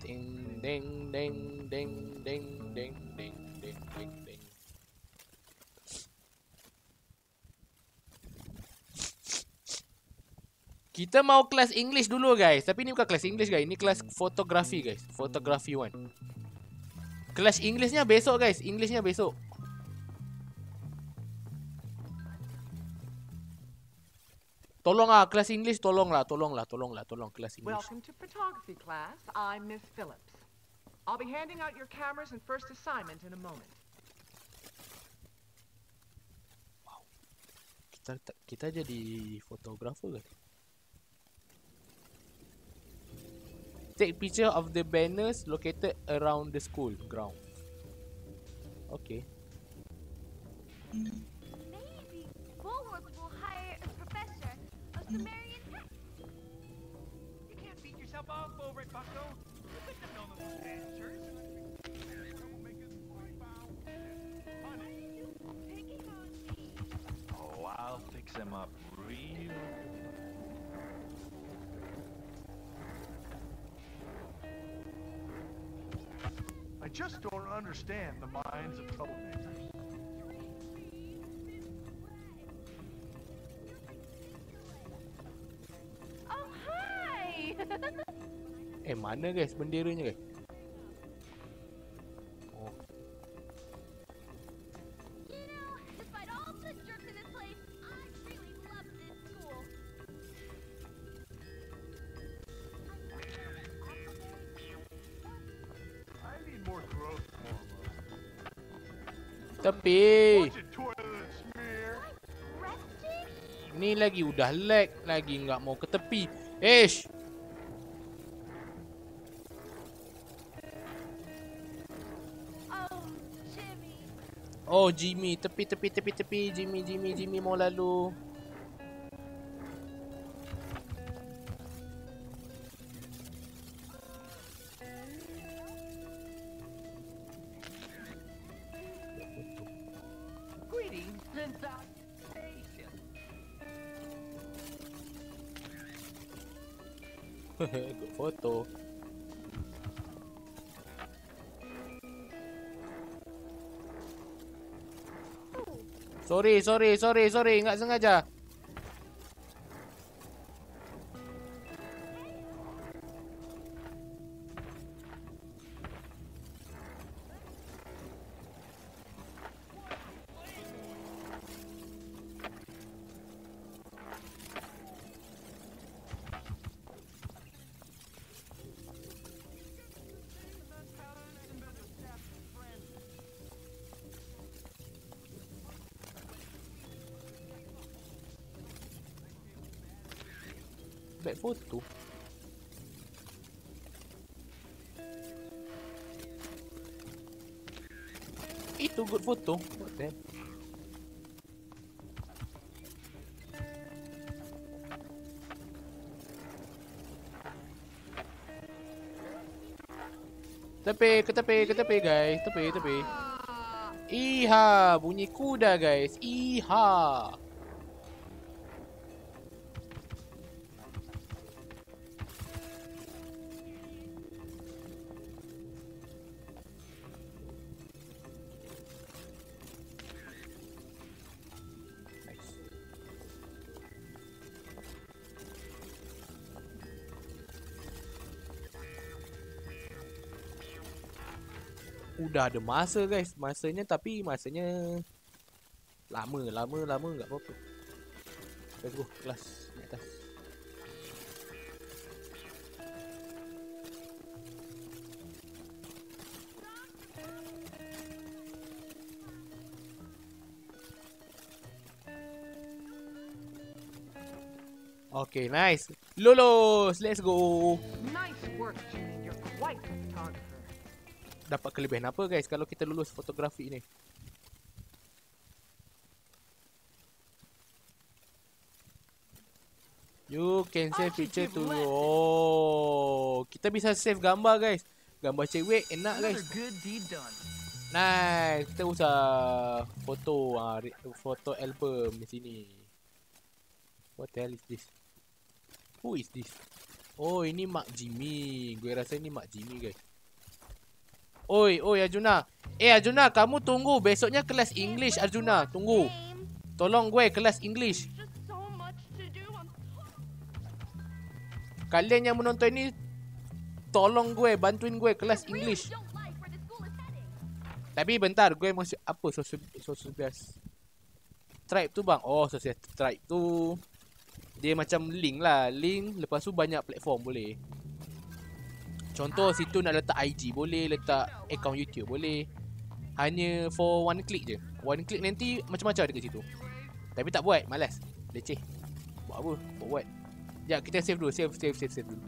Speaker 1: Ding ding ding ding ding ding ding ding Kita mau kelas English dulu guys. Tapi ni bukan kelas English guys. Ini kelas fotografi guys. Fotografi one. Kelas Englishnya besok guys. Englishnya besok. Tolong ah kelas English tolonglah, tolonglah, tolonglah, tolong kelas English.
Speaker 3: Welcome to photography class. I'm Miss Phillips. I'll be handing out your cameras and first assignment in a moment.
Speaker 1: Kita kita jadi fotografer guys. Take picture of the banners located around the school ground. Okay.
Speaker 6: Maybe Bulwark will hire a professor of Sumerian text.
Speaker 4: You can't beat yourself up over it, Bucko. You couldn't have known those answers.
Speaker 10: Oh, I'll fix him up
Speaker 11: just don't understand the minds of troublemakers.
Speaker 6: Oh, hi!
Speaker 1: Eh mana guys benderanya guys? Lagi udah lag lagi nggak mau ke tepi. Ish.
Speaker 6: Jimmy.
Speaker 1: Oh Jimmy tepi tepi tepi tepi Jimmy Jimmy Jimmy mau lalu. Foto. Sorry, sorry, sorry, sorry, enggak sengaja. Back foto. Itu good photo. What the? Tepi, ke tepi, ke tepi guys. Tepi, tepi. Iha, bunyi kuda guys. Iha. Udah ada masa guys. Masanya tapi masanya lama, lama, lama enggak apa-apa. Let's go kelas di atas. Okay, nice. Lulus. Let's go. Dapat kelebihan apa guys kalau kita lulus fotografi ni? You can save picture to Oh, kita bisa save gambar guys. Gambar cewek enak guys. Nice. Kita usah foto ah foto album di sini. What the hell is this? Who is this? Oh, ini Mak Jimmy. Gue rasa ini Mak Jimmy, guys. Oi, oi Arjuna. Eh Arjuna, kamu tunggu. Besoknya kelas English Arjuna. Tunggu. Tolong gue kelas English. Kalian yang menonton ini tolong gue, bantuin gue kelas English. Tapi bentar, gue masih apa sosial sosial. Tribe tu bang. Oh, sosial tribe tu dia macam link lah, link lepas tu banyak platform boleh. Contoh situ nak letak IG boleh, letak account YouTube boleh. Hanya for one click je. One click nanti macam-macam dekat situ. Tapi tak buat, malas. Leceh. Buat apa? Buat buat. Ya, kita save dulu, save save save save dulu.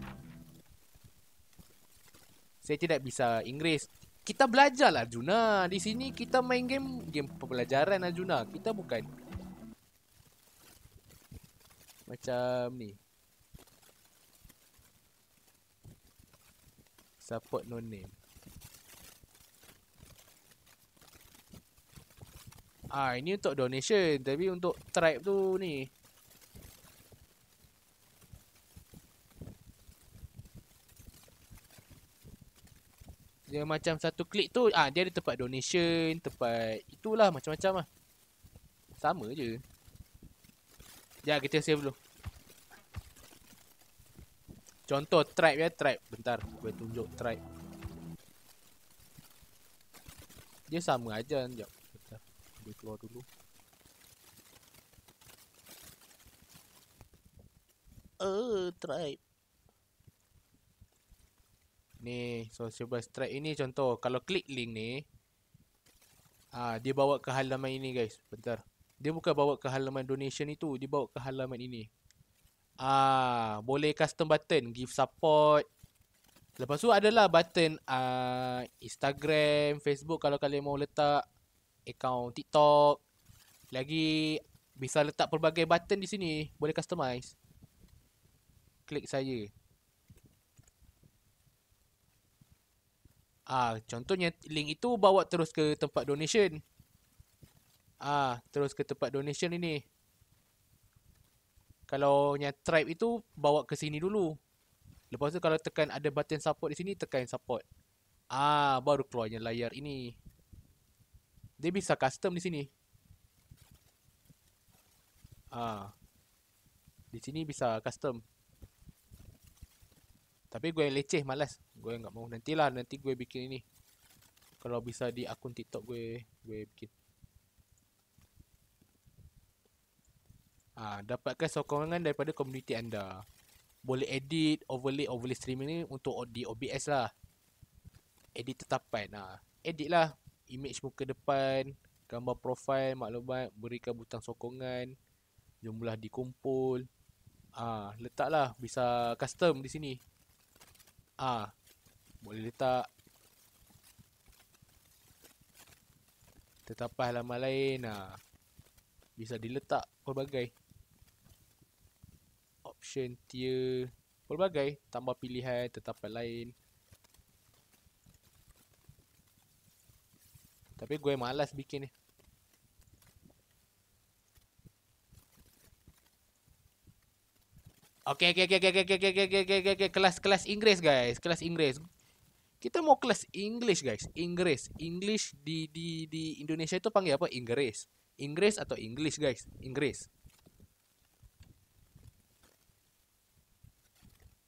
Speaker 1: Saya tidak bisa Inggeris. Kita belajar lah Arjuna. Di sini kita main game game pembelajaran Arjuna. Kita bukan macam ni. Support no name. Ah, ini untuk donation. Tapi untuk tribe tu ni. Dia macam satu klik tu ah dia ada tempat donation, tempat itulah macam-macam lah. Sama je. Ya kita save dulu. Contoh tribe ya, tribe. Bentar, gue tunjuk tribe. Dia sama aja, jap. Bentar. Gue keluar dulu. Oh, tribe. Ni, social bus track ini contoh. Kalau klik link ni, ah dia bawa ke halaman ini guys. Bentar. Dia bukan bawa ke halaman donation itu, dia bawa ke halaman ini. Ah, boleh custom button, give support. Lepas tu adalah button ah Instagram, Facebook kalau kalian mau letak account TikTok. Lagi bisa letak pelbagai button di sini, boleh customize. Klik saya. Ah, contohnya link itu bawa terus ke tempat donation. Ah, terus ke tempat donation ini. Kalau yang tribe itu bawa ke sini dulu. Lepas tu kalau tekan ada button support di sini, tekan support. Ah, baru keluarnya layar ini. Dia bisa custom di sini. Ah. Di sini bisa custom. Tapi gue leceh malas. Gue nggak mau nantilah nanti gue bikin ini. Kalau bisa di akun TikTok gue gue bikin. Ah, dapatkan sokongan daripada komuniti anda. Boleh edit, overlay, overlay streaming ni untuk di OBS lah. Edit tetapan. Ah, edit lah. Image muka depan, gambar profil, maklumat, berikan butang sokongan, jumlah dikumpul. Ah, letaklah bisa custom di sini. Ah, boleh letak tetapan halaman lain. Ah, bisa diletak pelbagai option tier pelbagai tambah pilihan tetapan lain. Tapi gue malas bikin ni. Okay, okay, okay, okay, okay, okay, okay, okay, okay, okay, okay, kelas kelas Inggeris guys, kelas Inggeris. Kita mau kelas English guys, Inggris, English di di di Indonesia itu panggil apa? Inggris, Inggris atau English guys, Inggris.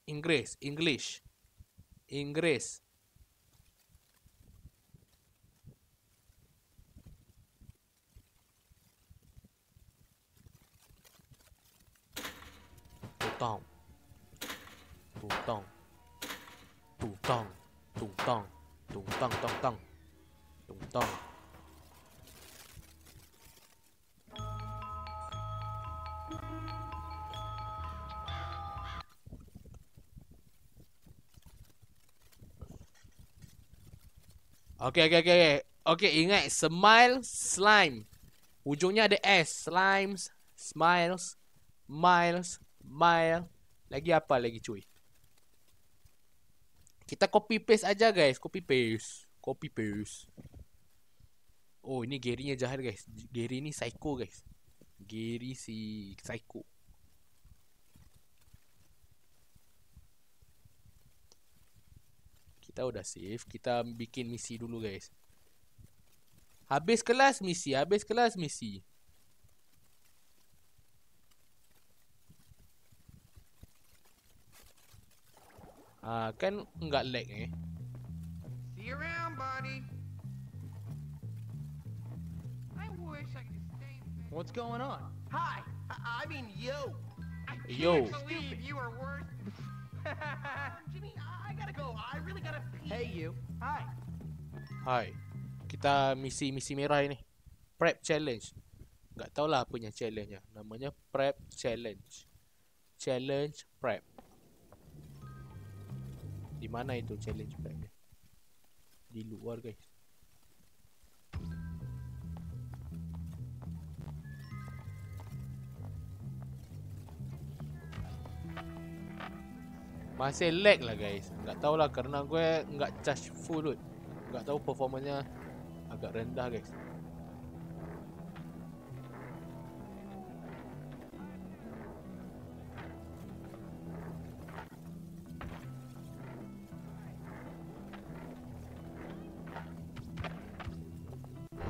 Speaker 1: Inggris, English, Inggris. Tutong. Tutong. Tutong. Tutong. Tutong tong tong. Tutong. Okay, okay, okay, okay. Ingat smile, slime. Ujungnya ada S. Slimes, smiles, miles, mile. Lagi apa lagi cuy? Kita copy paste aja guys, copy paste. Copy paste. Oh ini Gary-nya jahat guys. Gary ni psycho guys. Gary si psycho. Kita udah save. Kita bikin misi dulu guys. Habis kelas misi. Habis kelas misi. Ah kan enggak lag eh.
Speaker 3: See you around, buddy. I wish I could stay. What's going on? Hi. I, I mean, yo. I
Speaker 1: Yo.
Speaker 3: can't believe you are worse. Jimmy, I, I gotta go. I really gotta pee. Hey, you. Hi.
Speaker 1: Hai. Kita misi-misi merah ini. Prep challenge. Enggak tahulah apanya challenge-nya. Namanya prep challenge. Challenge prep. Di mana itu challenge prep dia? Di luar guys. Masih lag lah guys. Enggak tahulah kerana gue enggak charge full load. Enggak tahu performanya agak rendah guys.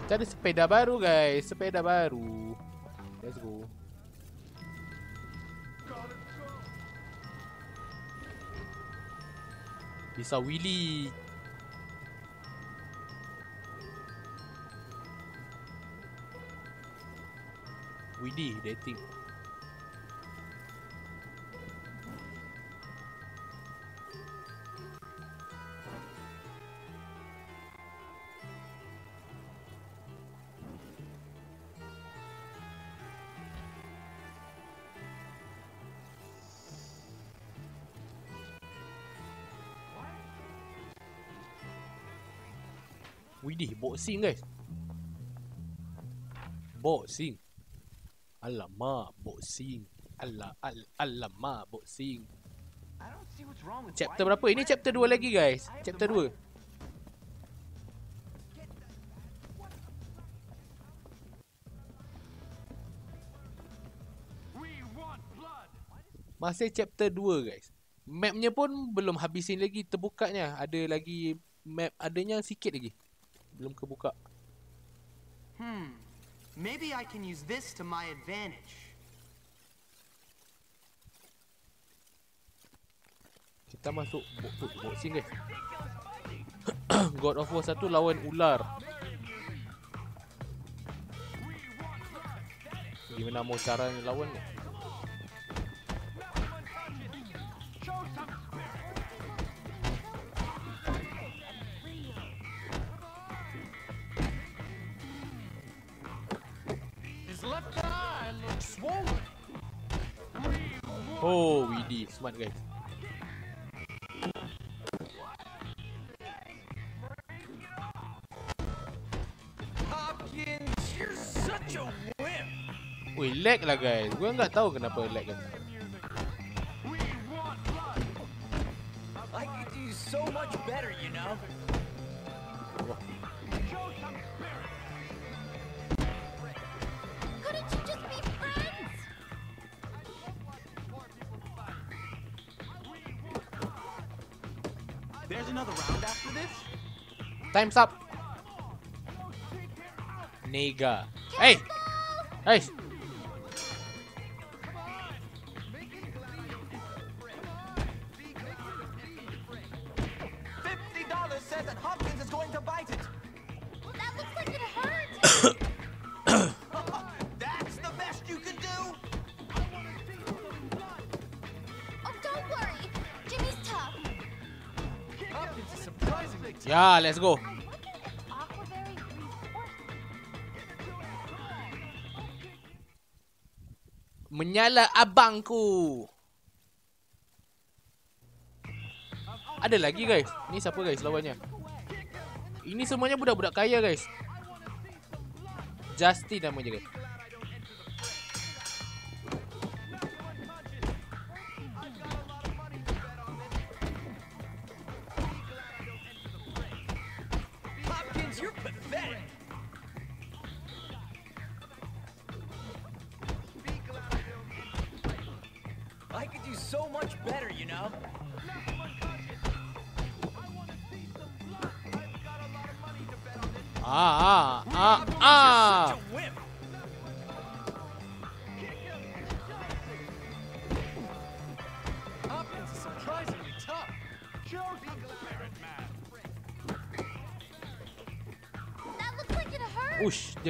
Speaker 1: Ada sepeda baru guys, sepeda baru. Let's go. Bisa wheelie. Widih dating. Widih, boxing guys. Boxing. Alamak, boxing. Ala, al, alamak, boxing. Chapter berapa? Ini chapter 2 lagi guys. Chapter 2. Masih chapter 2 guys. Mapnya pun belum habisin lagi terbukanya. Ada lagi map adanya sikit lagi. Belum kebuka.
Speaker 7: Hmm. Maybe I can use this to my advantage.
Speaker 1: Kita masuk bo oh, boxing guys. God of War 1 lawan ular. Gimana mau cara lawan ni? Oh, Widih, smart guys.
Speaker 3: Hopkins, you're
Speaker 1: lag lah guys. Gue nggak tahu kenapa lag guys.
Speaker 8: I could do so much better, you know?
Speaker 7: There's another round after this?
Speaker 1: Time's up. Nega. Hey. Hey. Let's go. Menyala abangku. Ada lagi guys. Ni siapa guys lawannya? Ini semuanya budak-budak kaya guys. Justin namanya guys.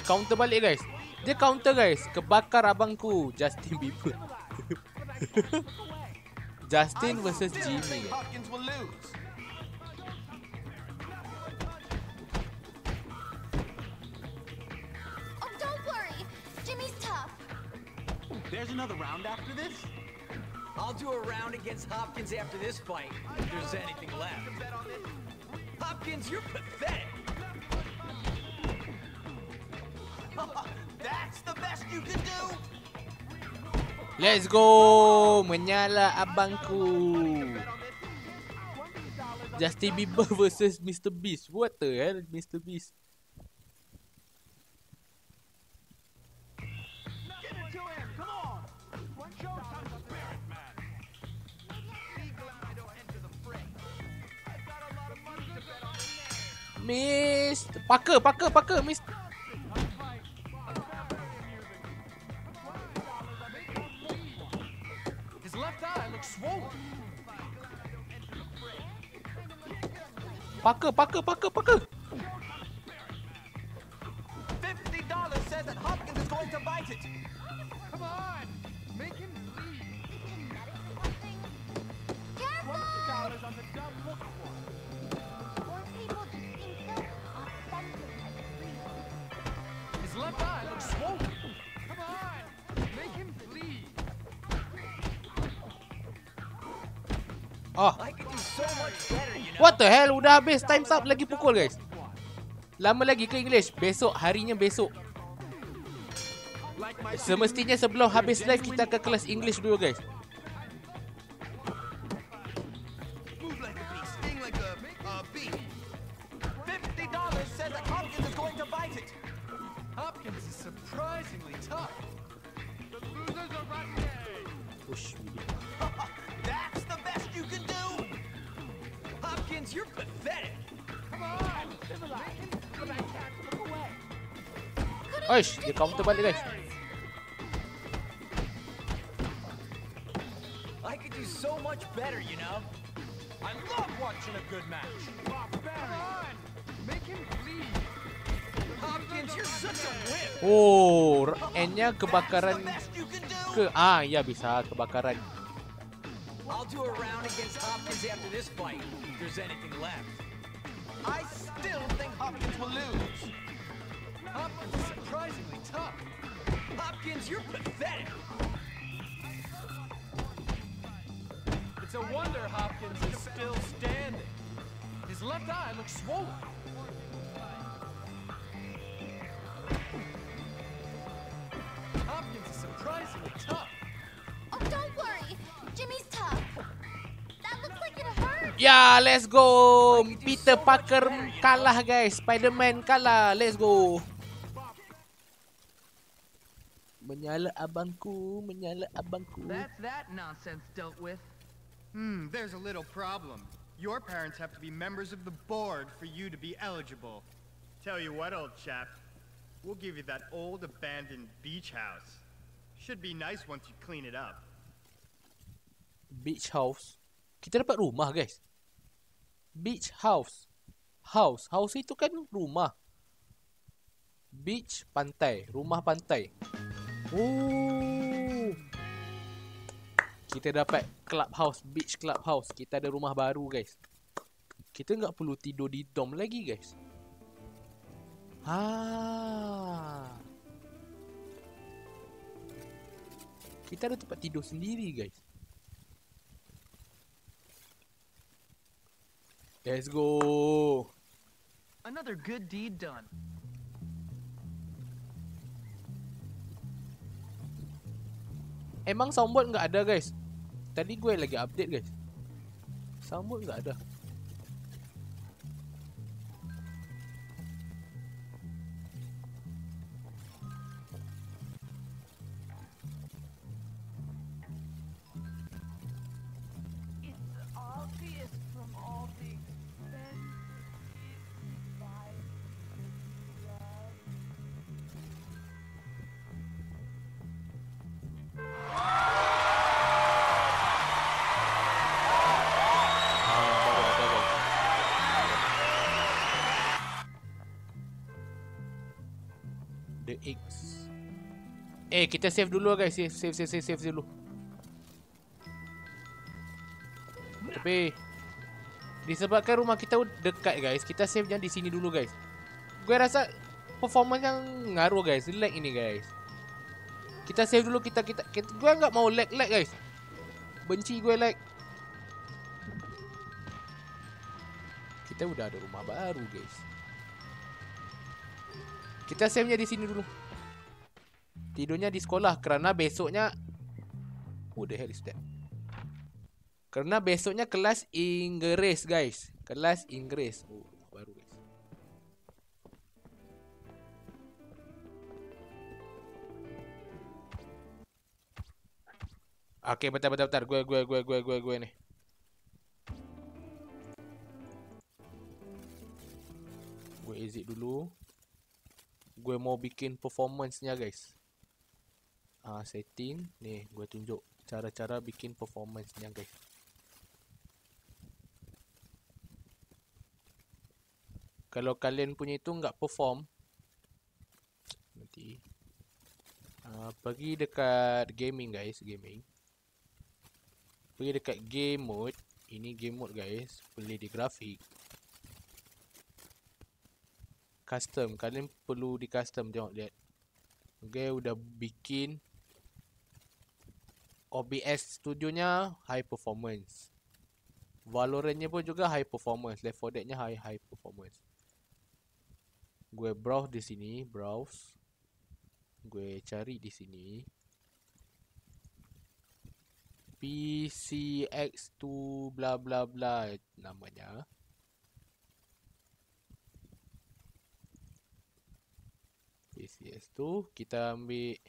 Speaker 1: Counter balik guys. Dia counter guys. Kebakar abangku. Justin Bieber. Justin versus Jimmy.
Speaker 7: Hopkins will lose.
Speaker 5: Oh, don't worry. Jimmy's tough.
Speaker 7: There's another round after this? I'll do a round against Hopkins after this fight, if there's anything left. Hopkins, you're pathetic.
Speaker 1: Let's go. Menyala abangku. Justin Bieber versus Mr Beast. What the hell, Mr Beast?
Speaker 3: Get it to him, come
Speaker 1: Parker, Parker, Parker, what the hell? Udah habis time's up lagi pukul guys. Lama lagi ke English? Besok, harinya besok. Semestinya sebelum habis live kita ke kelas English dulu guys.
Speaker 7: Move
Speaker 1: Oish, dia counter balik guys.
Speaker 7: I could do so much better, you know?
Speaker 3: I love watching a good match. Come on! Make him bleed.
Speaker 7: Hopkins, you're such a wimp.
Speaker 1: Oh, N-nya kebakaran ke? Ah, ya bisa kebakaran.
Speaker 7: I'll do a round against Hopkins after this fight, if there's anything left. I still think Hopkins will lose.
Speaker 3: Hopkins is surprisingly tough.
Speaker 7: Hopkins, you're pathetic.
Speaker 3: It's a wonder Hopkins is still standing. His left eye looks swollen. Hopkins is surprisingly tough.
Speaker 5: Oh, don't worry. Jimmy's tough. That looks like it hurt.
Speaker 1: Ya, let's go. Peter Parker kalah guys. Spider-Man kalah. Let's go. Menyala abangku, menyala abangku.
Speaker 12: That's that nonsense dealt with.
Speaker 13: Hmm, there's a little problem. Your parents have to be members of the board for you to be eligible. Tell you what, old chap. We'll give you that old abandoned beach house. Should be nice once you clean it up.
Speaker 1: Beach house. Kita dapat rumah guys. Beach house. House. House itu kan rumah. Beach pantai. Rumah pantai. Oh. Kita dapat clubhouse. Beach clubhouse. Kita ada rumah baru guys. Kita nggak perlu tidur di dom lagi guys. Ah. Kita ada tempat tidur sendiri guys. Let's go.
Speaker 12: Another good deed done.
Speaker 1: Emang soundboard nggak ada guys. Tadi gue lagi update guys. Soundboard nggak ada. Eh, kita save dulu guys. Save, save, save, save, save dulu. Tapi disebabkan rumah kita dekat guys, kita save yang di sini dulu guys. Gue rasa performance yang ngaruh guys. Lag ini guys. Kita save dulu kita kita, kita gue nggak mau lag lag guys. Benci gue lag. Kita udah ada rumah baru guys. Kita save-nya di sini dulu. Tidurnya di sekolah kerana besoknya Who the hell is that? Kerana besoknya kelas Inggeris guys. Kelas Inggeris. Oh, baru guys. Okay, bentar, bentar, bentar. Gue, gue, gue, gue, gue, gue ni. Gue exit dulu. Gue mau bikin performance-nya guys. Ah, setting. Ni, gue tunjuk cara-cara bikin performance-nya guys. Kalau kalian punya itu nggak perform, nanti uh, pergi dekat gaming guys, gaming. Pergi dekat game mode. Ini game mode guys. Pilih di grafik. Custom. Kalian perlu di custom. Tengok lihat. Okay, udah bikin OBS studionya high performance. Valorantnya pun juga high performance. Left 4 Dead-nya high high performance. Gue browse di sini, browse. Gue cari di sini. PCX2 bla bla bla namanya. PCX2 kita ambil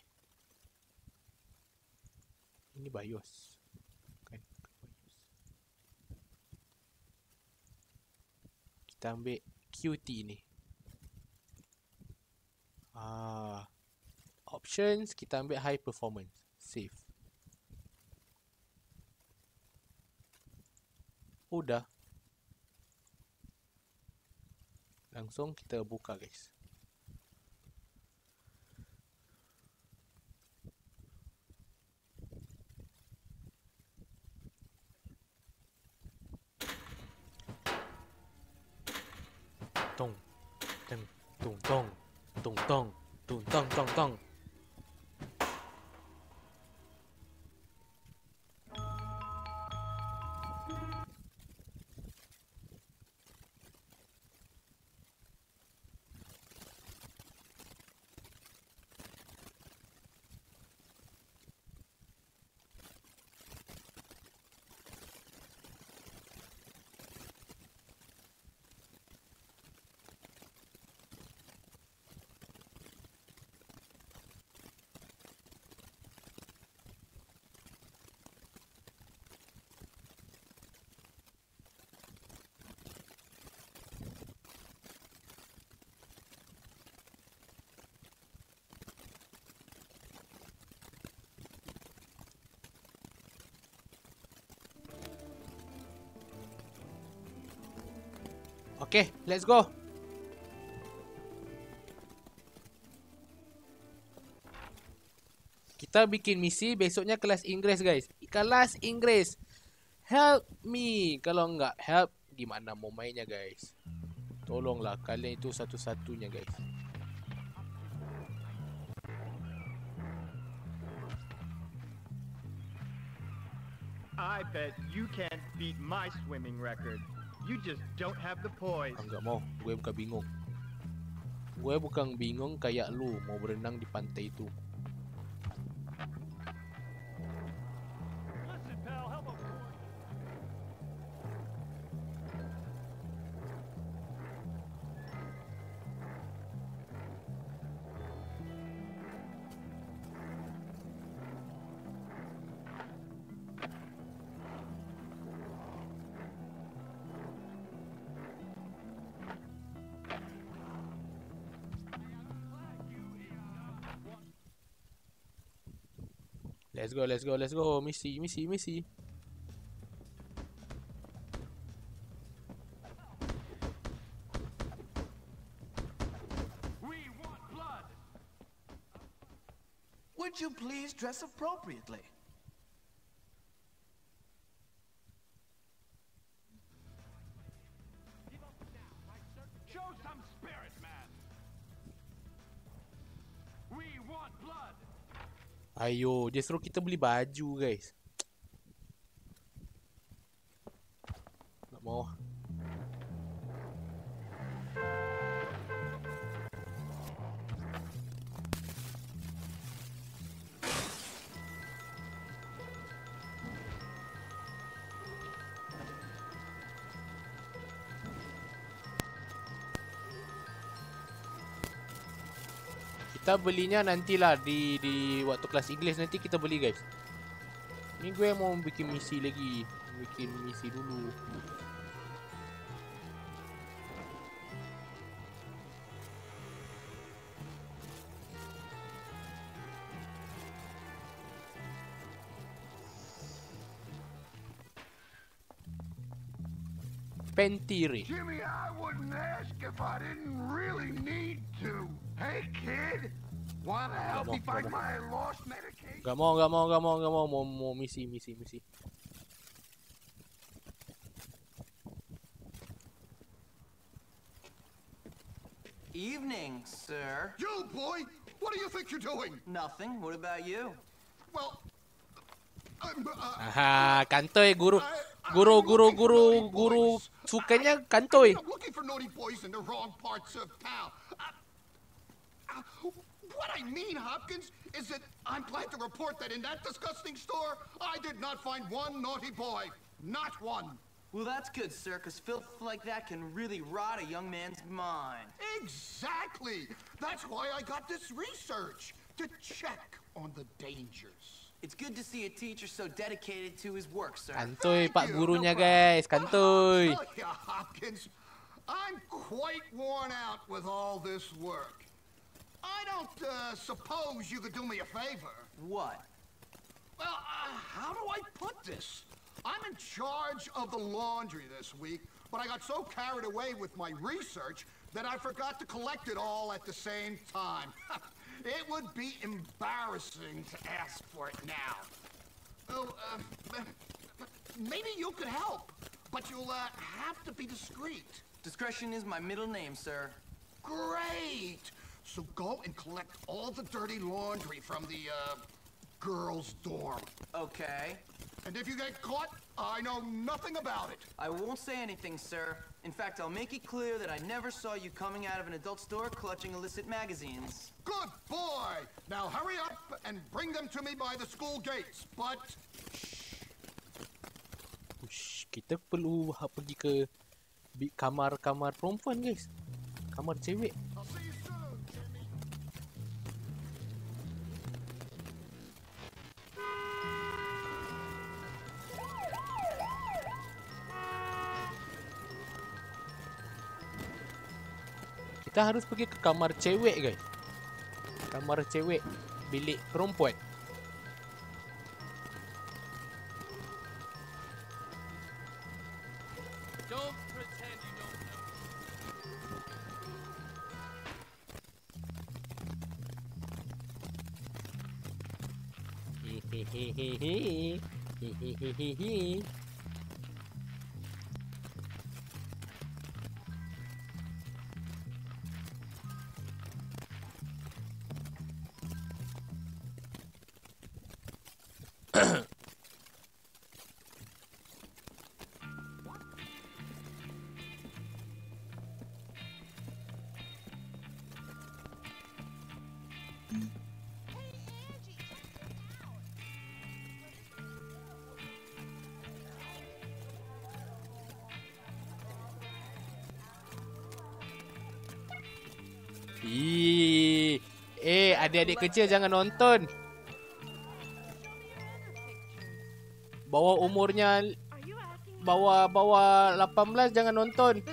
Speaker 1: ini BIOS. Kan? Kita ambil QT ni. Ah. Options kita ambil high performance. Save. Udah. Langsung kita buka guys. 咚咚咚咚咚咚咚咚。Let's go. Kita bikin misi besoknya kelas Inggris guys. Kelas Inggris. Help me. Kalau enggak help gimana mau mainnya guys. Tolonglah kalian itu satu-satunya guys.
Speaker 13: I bet you can't beat my swimming record. You just don't have the poise.
Speaker 1: Enggak mau. Gue bukan bingung. Gue bukan bingung kayak lu mau berenang di pantai itu. go, let's go, let's go. Missy, Missy, Missy.
Speaker 4: Would you please
Speaker 7: dress appropriately?
Speaker 1: Suruh kita beli baju, guys. Kita belinya nantilah di di waktu kelas English nanti kita beli guys. Ni gue mau bikin misi lagi. Bikin misi dulu. Pentiri.
Speaker 4: Jimmy, I wouldn't ask if I didn't really need to. Hey, kid, wanna help me find my lost medication?
Speaker 1: Gak mau, gak mau, gak mau, gak mau, mau, mau misi, misi, misi.
Speaker 7: Evening, sir.
Speaker 14: You, boy! What do you think you're doing?
Speaker 7: Nothing. What about you?
Speaker 14: Well, I'm, uh,
Speaker 1: Aha, kantoi guru. Guru, guru, guru, guru sukanya kantoi.
Speaker 14: I'm looking for naughty boys in the wrong parts of town. What I mean, Hopkins, is that I'm glad to report that in that disgusting store, I did not find one naughty boy. Not one.
Speaker 7: Well, that's good, sir, because filth like that can really rot a young man's mind.
Speaker 14: Exactly. That's why I got this research to check on the dangers.
Speaker 7: It's good to see a teacher so dedicated to his work, sir.
Speaker 1: Kantoi pak gurunya guys, kantoi.
Speaker 14: Oh, Tell Hopkins, I'm quite worn out with all this work. I don't uh, suppose you could do me a favor.
Speaker 7: What?
Speaker 14: Well, uh, how do I put this? I'm in charge of the laundry this week, but I got so carried away with my research that I forgot to collect it all at the same time. it would be embarrassing to ask for it now. Oh, uh, maybe you could help, but you'll uh, have to be discreet.
Speaker 7: Discretion is my middle name, sir.
Speaker 14: Great! So go and collect all the dirty laundry from the, uh, girls' dorm.
Speaker 7: Okay.
Speaker 14: And if you get caught, I know nothing about it.
Speaker 7: I won't say anything, sir. In fact, I'll make it clear that I never saw you coming out of an adult store clutching illicit magazines.
Speaker 14: Good boy! Now hurry up and bring them to me by the school gates. But
Speaker 1: Ush, kita perlu pergi ke bi- kamar-kamar perempuan guys. Kamar cewek. Kita harus pergi ke kamar cewek guys. Kamar cewek bilik perempuan. Hehehehe. Adik-adik kecil jangan nonton. Bawah umurnya bawah bawah 18 jangan nonton.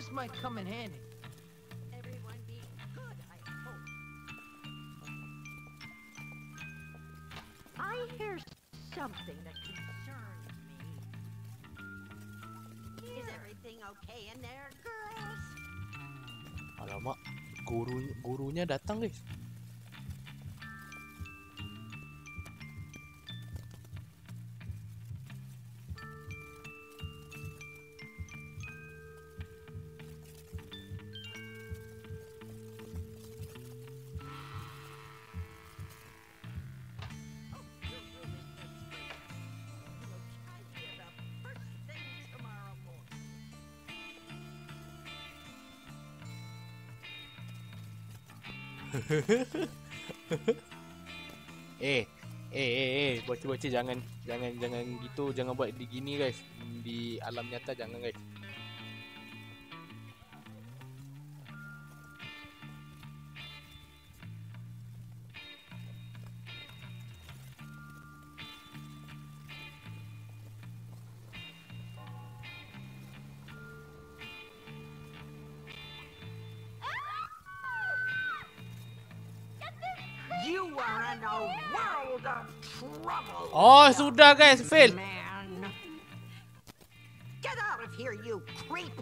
Speaker 1: eh, eh, eh, eh, bocah-bocah jangan, jangan, jangan gitu, jangan buat di gini guys. Di alam nyata jangan guys. Guys, fail.
Speaker 15: Man. Get out of here, you creep.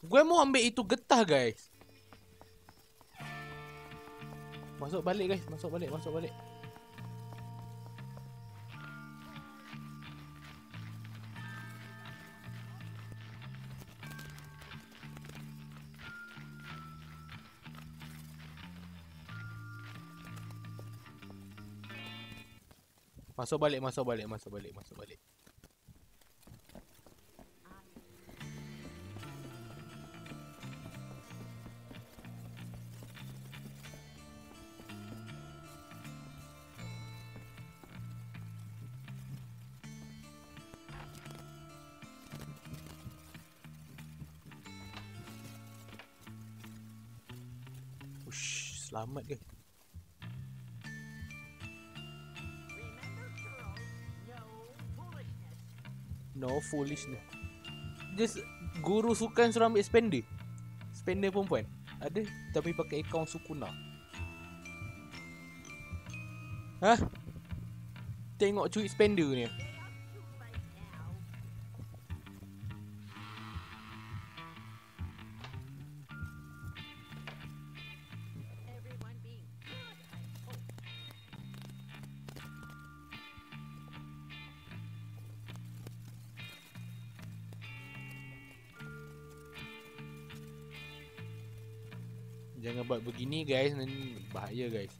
Speaker 1: Gue mau ambil itu getah guys. Masuk balik guys, masuk balik, masuk balik. Masuk balik, masuk balik, masuk balik, masuk balik. Selamat guys. No foolishness. Just guru sukan suruh ambil spender. Spender perempuan. Ada tapi pakai akaun Sukuna. Hah? Tengok cuit spender ni. Begini guys, nanti bahaya guys.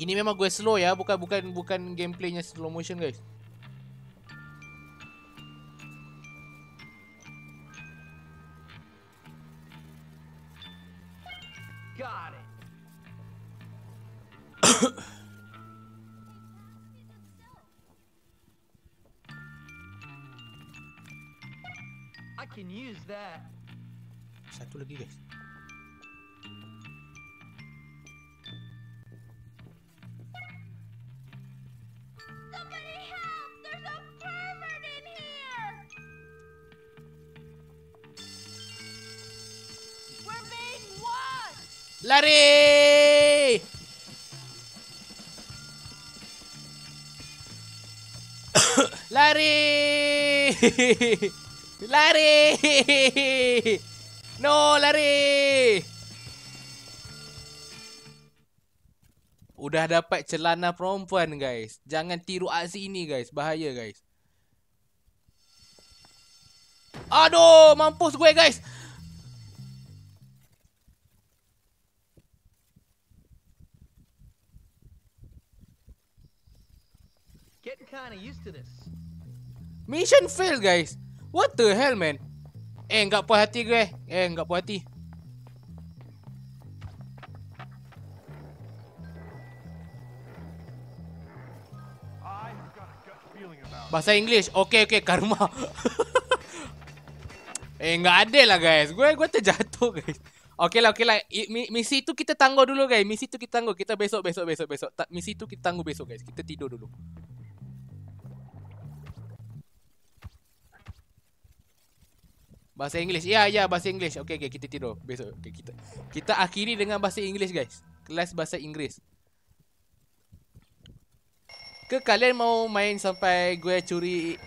Speaker 1: Ini memang gue slow ya, bukan bukan bukan gameplaynya slow motion guys.
Speaker 5: We're being watched!
Speaker 1: Lari! lari! lari! No, lari! Udah dapat celana perempuan guys. Jangan tiru aksi ini guys. Bahaya guys. Aduh, mampus gue guys.
Speaker 12: Getting kind of used to this.
Speaker 1: Mission fail guys. What the hell man? Eh, enggak puas hati gue. Eh, enggak puas hati. Bahasa English. Okay, okay, karma. eh, enggak ada lah guys. Gue gue terjatuh guys. Okay lah, okay lah. Misi tu kita tangguh dulu guys. Misi tu kita tangguh. Kita besok, besok, besok, besok. Misi tu kita tangguh besok guys. Kita tidur dulu. Bahasa English. Ya, ya, bahasa English. Okay, okay, kita tidur besok. Okay, kita kita akhiri dengan bahasa English guys. Kelas bahasa Inggeris. Ke kalian mau main sampai gue curi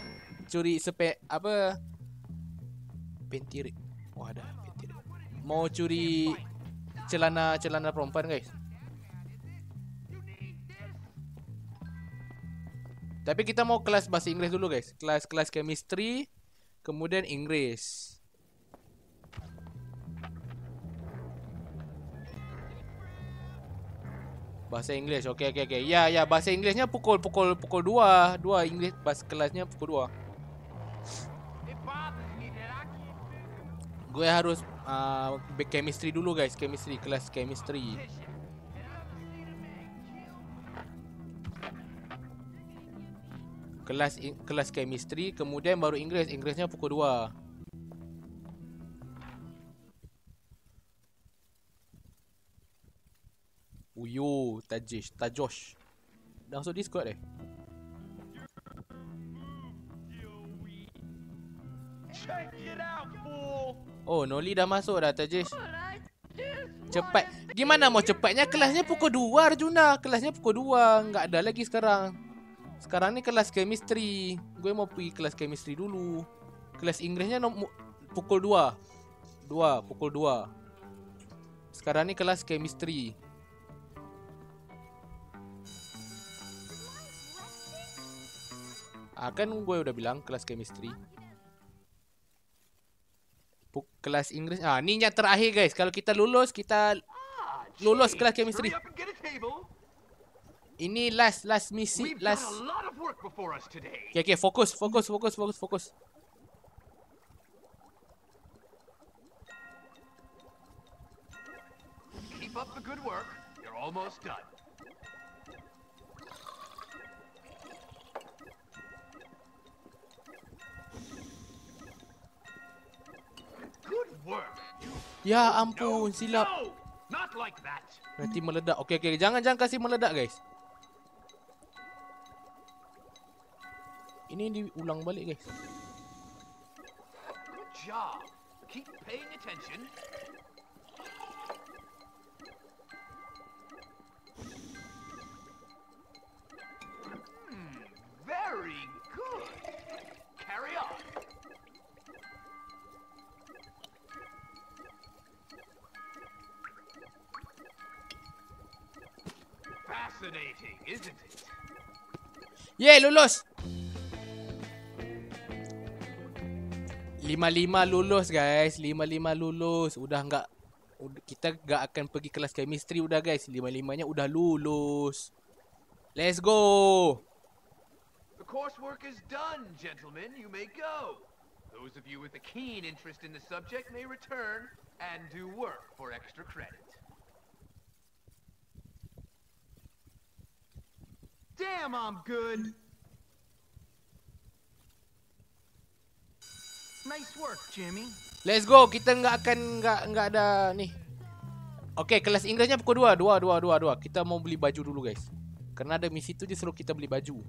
Speaker 1: curi sepe apa pentirik. Oh ada pentirik. Mau curi celana celana perempuan guys. Tapi kita mau kelas bahasa Inggeris dulu guys. Kelas kelas chemistry kemudian Inggris. Bahasa Inggeris. Okey okey okey. Ya ya bahasa Inggerisnya pukul pukul pukul 2. 2 Inggeris bahasa kelasnya pukul 2. Gue harus uh, chemistry dulu guys, chemistry kelas chemistry. Kelas kelas chemistry kemudian baru Inggeris. Inggerisnya pukul 2. Uyo, Tajish, Tajosh. Dah masuk Discord eh?
Speaker 4: Check it out, fool!
Speaker 1: Oh, Noli dah masuk dah Tajish. Cepat. Gimana mau cepatnya? Kelasnya pukul 2 Arjuna. Kelasnya pukul 2. Enggak ada lagi sekarang. Sekarang ni kelas chemistry. Gue mau pergi kelas chemistry dulu. Kelas Inggerisnya nom- pukul 2. 2, pukul 2. Sekarang ni kelas chemistry. Ah, kan gue udah bilang kelas chemistry. Puk kelas Inggeris. Ah, ni yang terakhir guys. Kalau kita lulus, kita lulus kelas chemistry. Ini last last misi last. Okay, okay, fokus, fokus, fokus, fokus, fokus.
Speaker 4: Keep up the good work. You're almost done.
Speaker 1: Ya ampun, silap. Nanti meledak. Okay, okay, jangan jangan kasih meledak guys. Ini diulang balik guys.
Speaker 4: Good job. Keep paying attention. Fascinating, isn't it?
Speaker 1: Yeay, lulus. Lima-lima lulus guys. Lima-lima lulus. Udah enggak kita enggak akan pergi kelas chemistry udah guys. Lima-limanya udah lulus. Let's go.
Speaker 4: The coursework is done, gentlemen. You may go. Those of you with a keen interest in the subject may return and do work for extra credit.
Speaker 13: Damn, I'm good. Nice work, Jimmy.
Speaker 1: Let's go. Kita enggak akan enggak enggak ada ni. Okay, kelas Inggerisnya pukul 2. 2 2 2 2. Kita mau beli baju dulu guys. Karena ada misi tu dia suruh kita beli baju.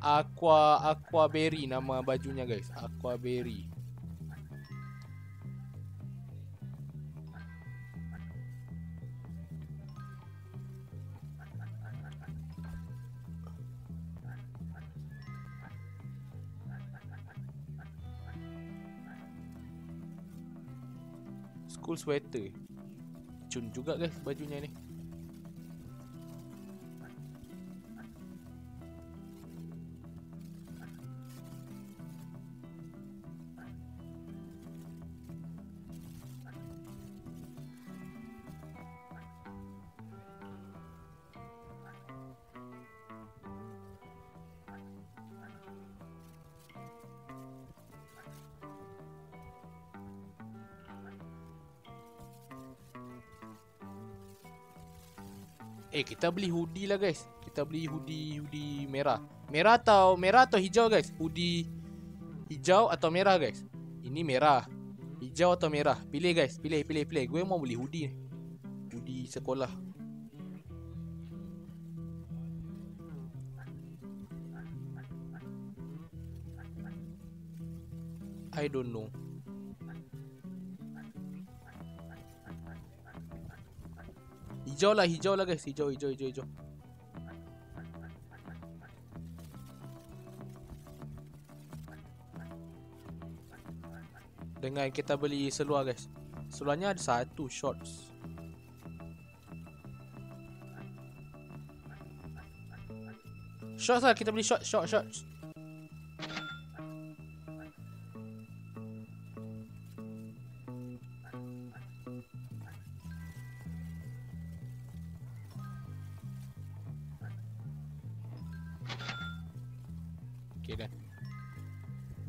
Speaker 1: Aqua Aqua Berry nama bajunya guys. Aqua Berry. School sweater. Cun juga guys bajunya ni. Eh kita beli hoodie lah guys. Kita beli hoodie hoodie merah. Merah atau merah atau hijau guys? Hoodie hijau atau merah guys? Ini merah. Hijau atau merah? Pilih guys, pilih pilih pilih. Gue mau beli hoodie ni. Hoodie sekolah. I don't know. Hijau lah, hijau lah guys. Hijau, hijau, hijau, hijau. Dengan kita beli seluar guys. Seluarnya ada satu shorts. Shorts lah, kita beli short, short, shorts.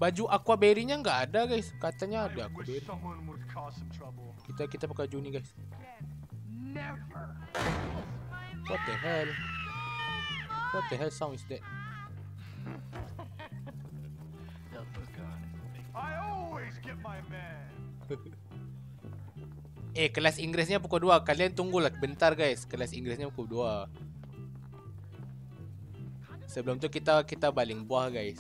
Speaker 1: Baju aquaberry-nya nggak ada guys. Katanya ada aquaberry. Kita kita pakai baju ni guys. What the hell? What the hell sound is that?
Speaker 4: I always get my man.
Speaker 1: Eh, kelas Inggerisnya pukul 2. Kalian tunggulah bentar guys. Kelas Inggerisnya pukul 2. Sebelum tu kita kita baling buah guys.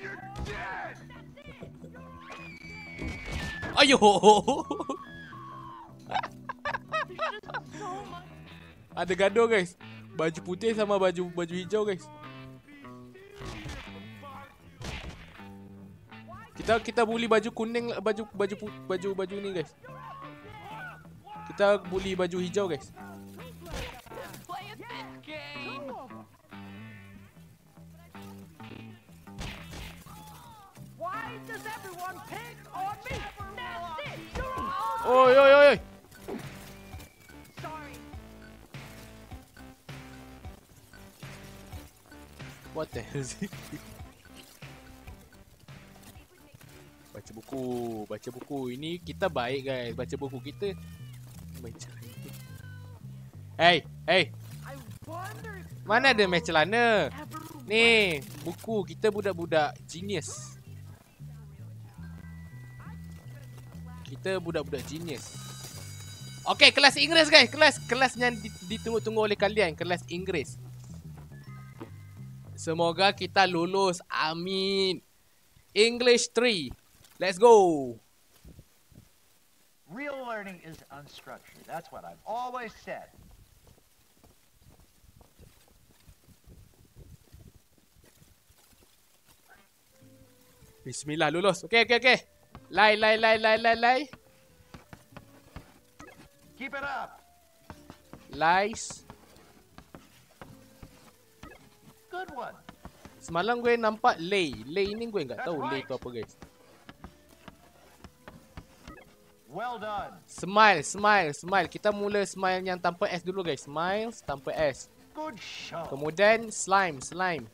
Speaker 4: You're dead!
Speaker 1: Ayo. Ada gaduh guys. Baju putih sama baju baju hijau guys. Kita kita bully baju kuning baju baju baju baju ni guys. Kita bully baju hijau guys. Oi oi oi. What the hell is it? Baca buku, baca buku. Ini kita baik guys. Baca buku kita macam ni. Hey, hey. Mana ada match celana? Ni, buku kita budak-budak genius. Kita budak-budak genius. Okay, kelas Inggeris guys. Kelas kelas yang di- ditunggu-tunggu oleh kalian. Kelas Inggeris. Semoga kita lulus. Amin. English 3. Let's go.
Speaker 16: Real learning is unstructured. That's what I've always said.
Speaker 1: Bismillah lulus. Okay, okay, okay. Lai, lai, lai, lai, lai, lai.
Speaker 16: Keep it up.
Speaker 1: Lies.
Speaker 16: Good one.
Speaker 1: Semalam gue nampak lay. Lay ni gue nggak tahu lay
Speaker 16: right.
Speaker 1: tu apa guys.
Speaker 16: Well done.
Speaker 1: Smile, smile, smile. Kita mula smile yang tanpa S dulu guys. Smile tanpa S.
Speaker 16: Good show.
Speaker 1: Kemudian slime, slime.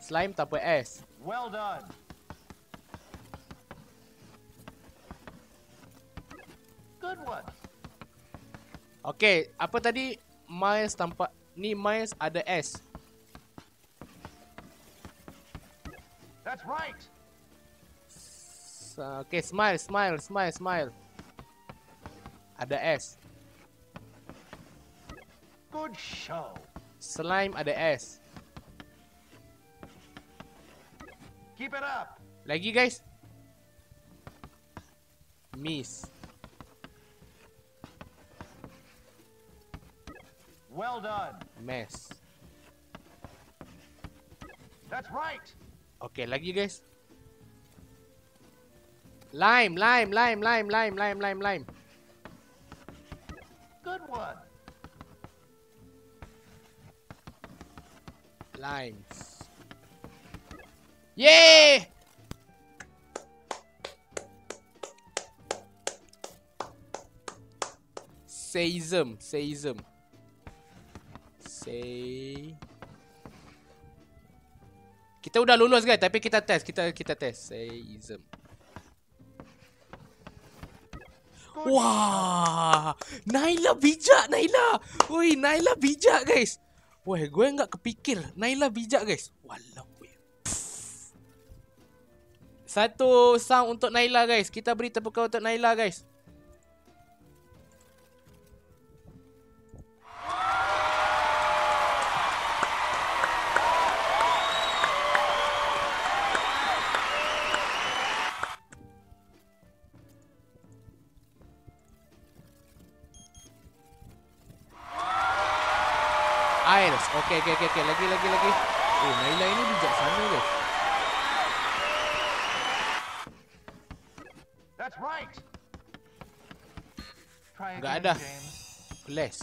Speaker 1: Slime tanpa S.
Speaker 16: Well done. Good one.
Speaker 1: Okay, apa tadi? Miles tanpa ni Miles ada S.
Speaker 16: That's right.
Speaker 1: Okay, smile, smile, smile, smile. Ada S.
Speaker 16: Good show.
Speaker 1: Slime ada S.
Speaker 16: Keep it up.
Speaker 1: Lagi guys. Miss.
Speaker 16: Well done.
Speaker 1: Mess.
Speaker 16: That's right.
Speaker 1: Okay, lagi guys. Lime, lime, lime, lime, lime, lime, lime, lime.
Speaker 16: Good one.
Speaker 1: Limes. Yay! Seism, seism. Say. Kita udah lulus guys, tapi kita test, kita kita test. Seism. Wah, Naila bijak Naila. Oi, Naila bijak guys. Wah, gue nggak kepikir. Naila bijak guys. Walau. Satu sound untuk Naila guys. Kita beri tepukan untuk Naila guys. Okey, okey, okey. Okay. Lagi, lagi, lagi. Oh, Naila ini bijaksana guys.
Speaker 16: That's right. Try
Speaker 1: Enggak ada.
Speaker 16: James.
Speaker 1: Flash.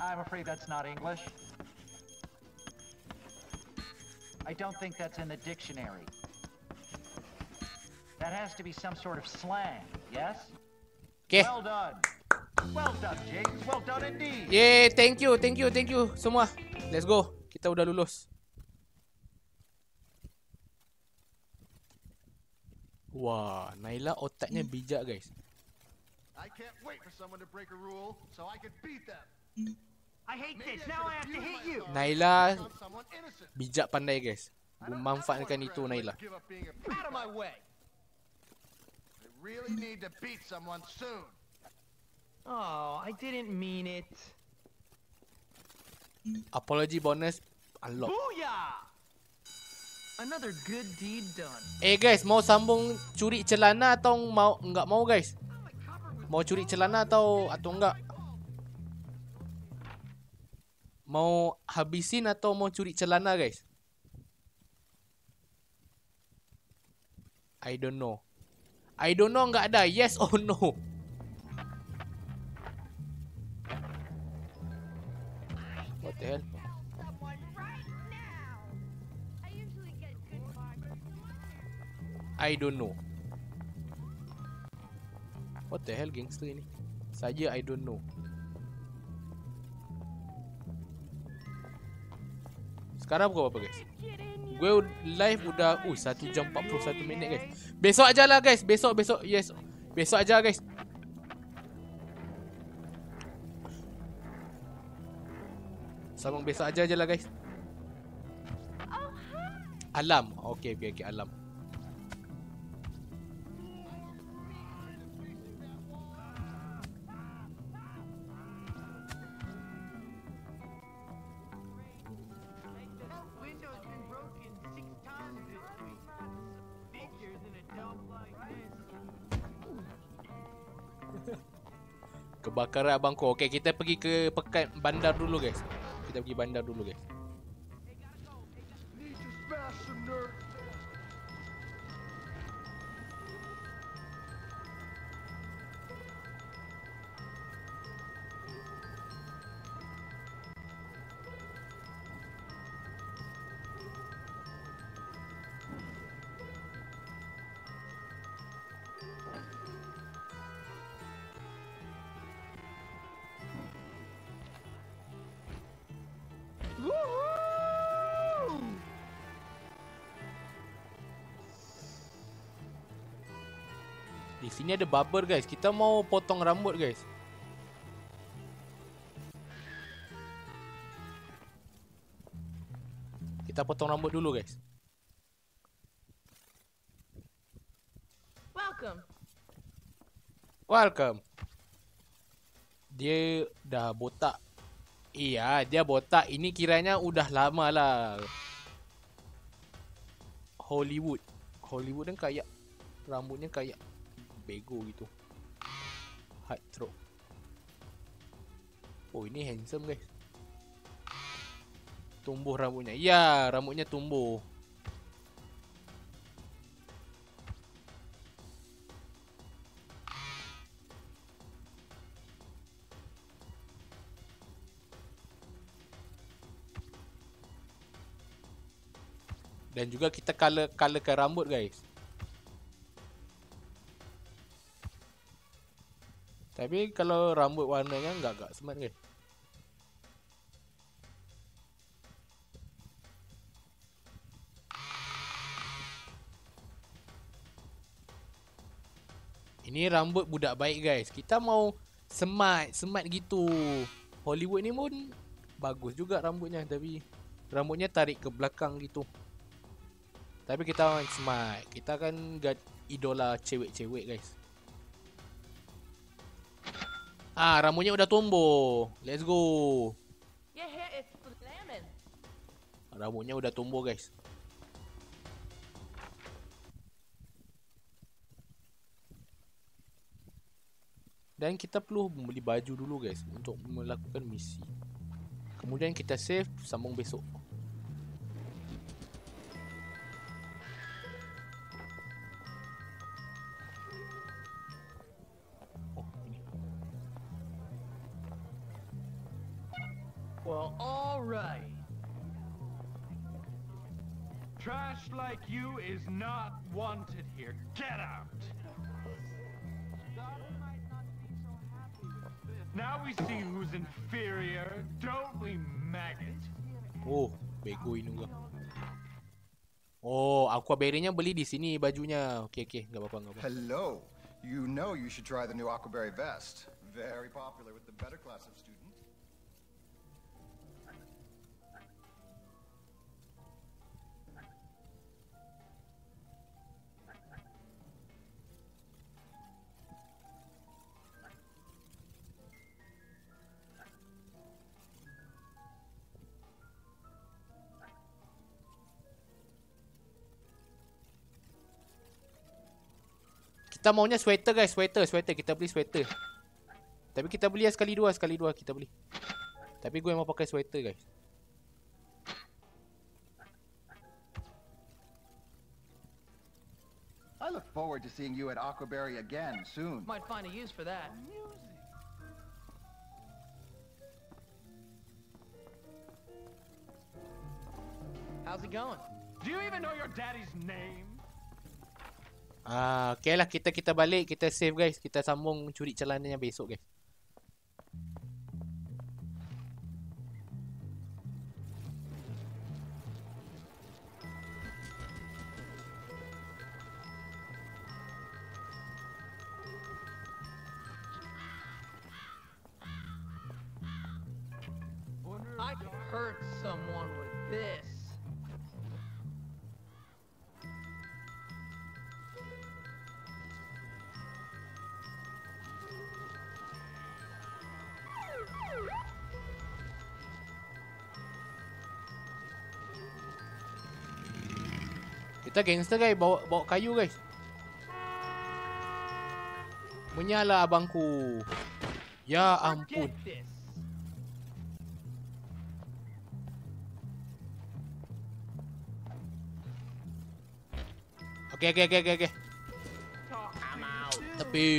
Speaker 16: I'm afraid that's not English. I don't think that's in the dictionary. That has to be some sort of slang, yes?
Speaker 1: Okay.
Speaker 16: Well done. Well done, James. Well done indeed.
Speaker 1: Yay, thank you, thank you, thank you semua. Let's go. Kita udah lulus. Wah, Naila otaknya bijak guys.
Speaker 14: I can't wait for someone to break a rule so I can beat them.
Speaker 8: I hate this. Now I have to hit you.
Speaker 1: Naila bijak pandai guys. Memanfaatkan itu Naila.
Speaker 14: Out of my way. I really need to beat someone soon.
Speaker 12: Oh, I didn't mean it.
Speaker 1: Apology bonus unlock.
Speaker 12: Booyah! Another good deed done.
Speaker 1: Eh guys, mau sambung curi celana atau mau enggak mau guys? Mau curi celana atau atau enggak? Mau habisin atau mau curi celana guys? I don't know. I don't know enggak ada. Yes or no? I don't know. What the hell gangster ni? Saja I don't know. Sekarang pukul berapa guys? Gue live udah uh 1 jam 41 minit guys. Besok aja lah guys. Besok besok yes. Besok aja guys. Sambung besok aja je lah guys. Alam. Okay okay okay alam. Kebakaran abangku. Okay, kita pergi ke pekat bandar dulu guys. Kita pergi bandar dulu guys. Sini ada barber guys. Kita mau potong rambut guys. Kita potong rambut dulu guys.
Speaker 6: Welcome.
Speaker 1: Welcome. Dia dah botak. Iya, dia botak. Ini kiranya udah lama lah. Hollywood. Hollywood kan kayak rambutnya kayak bego gitu. Hard throw. Oh, ini handsome guys. Tumbuh rambutnya. Ya, rambutnya tumbuh. Dan juga kita color colorkan rambut guys. Tapi kalau rambut warnanya enggak enggak smart guys. Ini rambut budak baik guys. Kita mau smart, smart gitu. Hollywood ni pun bagus juga rambutnya tapi rambutnya tarik ke belakang gitu. Tapi kita smart. Kita kan idola cewek-cewek guys. Ah, rambutnya udah tumbuh. Let's go. Rambutnya udah tumbuh guys. Dan kita perlu beli baju dulu guys untuk melakukan misi. Kemudian kita save sambung besok.
Speaker 3: All right.
Speaker 8: Trash like you is not wanted here. Get out! Now we see who's inferior, don't we, maggot?
Speaker 1: Oh, bego ini gua. Oh, Aquaberry-nya beli di sini bajunya. Okey okey, enggak apa-apa enggak apa.
Speaker 14: Hello. You know you should try the new Aquaberry vest. Very popular with the better class of students.
Speaker 1: Kita maunya sweater guys, sweater, sweater. Kita beli sweater. Tapi kita beli ya sekali dua, sekali dua kita beli. Tapi gue mau pakai sweater guys.
Speaker 17: I look forward to seeing you at Aquaberry again soon.
Speaker 3: Might find a use for that. How's it going?
Speaker 8: Do you even know your daddy's name?
Speaker 1: Ah, okay lah kita kita balik, kita save guys. Kita sambung curi celananya besok guys.
Speaker 3: I could hurt someone with this.
Speaker 1: Kita gangster guys, bawa bawa kayu guys. Menyala abangku. Ya ampun. Okey okey okey okey okey. Tepi.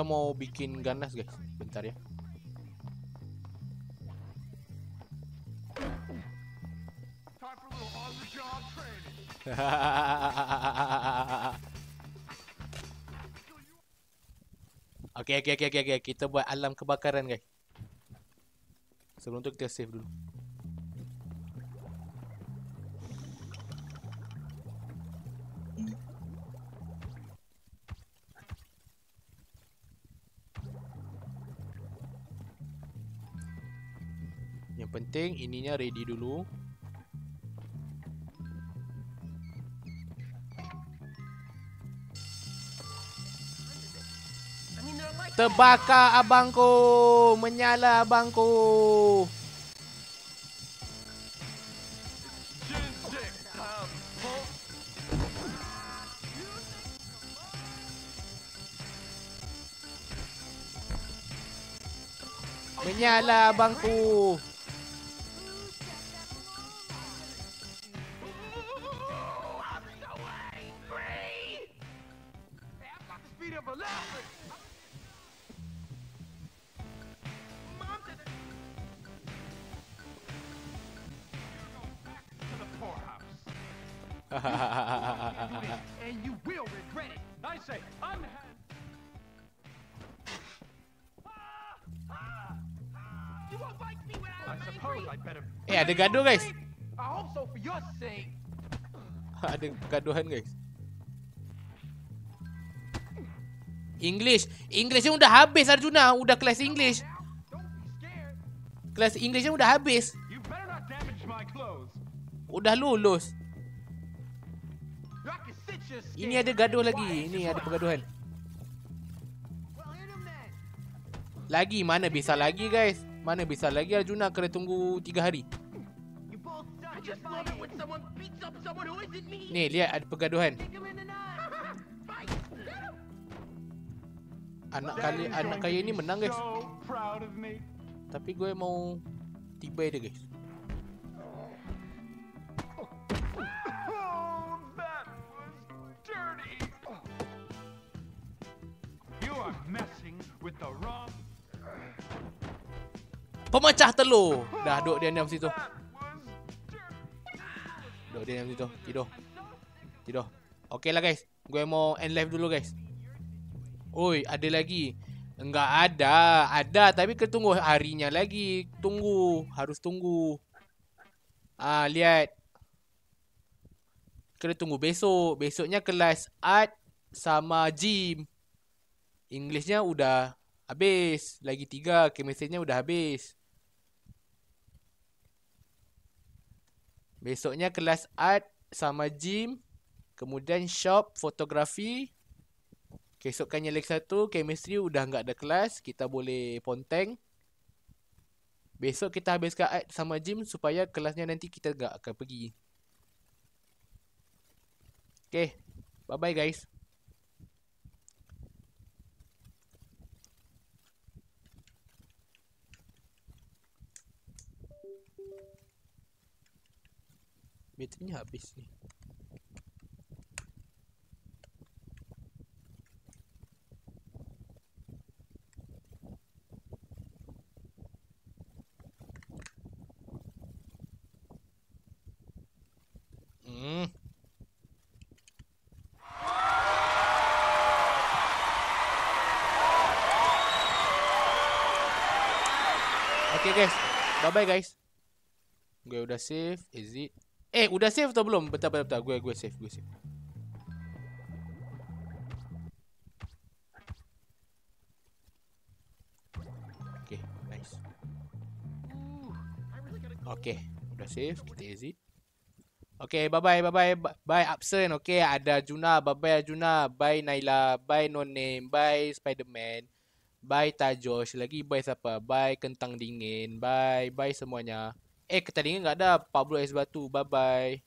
Speaker 1: Kita mau bikin ganas guys. Bentar ya. Okey okey okey okey okey. Kita buat alam kebakaran guys. Sebelum tu kita save dulu. Penting ininya ready dulu. Terbakar abangku. Menyala abangku. Menyala abangku. Ada gaduh guys. Ada gaduhan guys. English. Englishnya udah habis Arjuna. Udah kelas English. Kelas Englishnya udah habis.
Speaker 8: You better not damage my clothes.
Speaker 1: Udah lulus. Ini ada gaduh lagi. Ini ada pergaduhan. Lagi mana bisa lagi guys? Mana bisa lagi Arjuna kena tunggu 3 hari. Ni lihat ada pergaduhan. Anak kali anak kaya ni menang guys. Tapi gue mau tibai dia guys.
Speaker 4: Oh.
Speaker 1: Pemecah telur. Dah duduk dia diam situ. Duduk dia diam situ. Tidur. Tidur. Okey lah guys. Gue mau end live dulu guys. Oi, ada lagi. Enggak ada. Ada tapi kena tunggu harinya lagi. Tunggu. Harus tunggu. Ah, lihat. Kena tunggu besok. Besoknya kelas art sama gym. Englishnya udah habis. Lagi tiga. Chemistry-nya udah habis. Besoknya kelas art sama gym. Kemudian shop, fotografi. Keesokannya leg satu, chemistry udah nggak ada kelas. Kita boleh ponteng. Besok kita habiskan art sama gym supaya kelasnya nanti kita nggak akan pergi. Okay. Bye-bye guys. Baterinya habis ni. Hmm. Okay guys. Bye bye guys. Gue udah save. Is it? Eh, udah save atau belum? Bentar, bentar. Gue, gue save, gue save. Okay, nice. Okay, udah save. Kita exit. Okay, bye-bye, bye-bye. Bye, absent. Okay, ada Juna. Bye-bye, Juna. Bye, Naila. Bye, No Name. Bye, Spiderman. Bye, Tajosh. Lagi bye siapa? Bye, Kentang Dingin. Bye, bye semuanya. Eh, Kentang Dingin nggak ada. Pablo S. Batu. Bye-bye.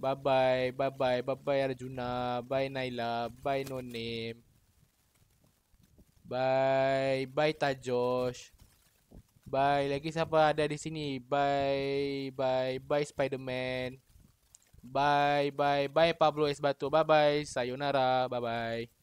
Speaker 1: Bye-bye, bye-bye, bye-bye Arjuna. Bye, Naila. Bye, No Name. Bye, bye, Tajosh. Bye. Lagi siapa ada di sini? Bye. Bye. Bye Spider-Man. Bye. Bye. Bye Pablo S Batu. Bye bye. Sayonara. Bye bye.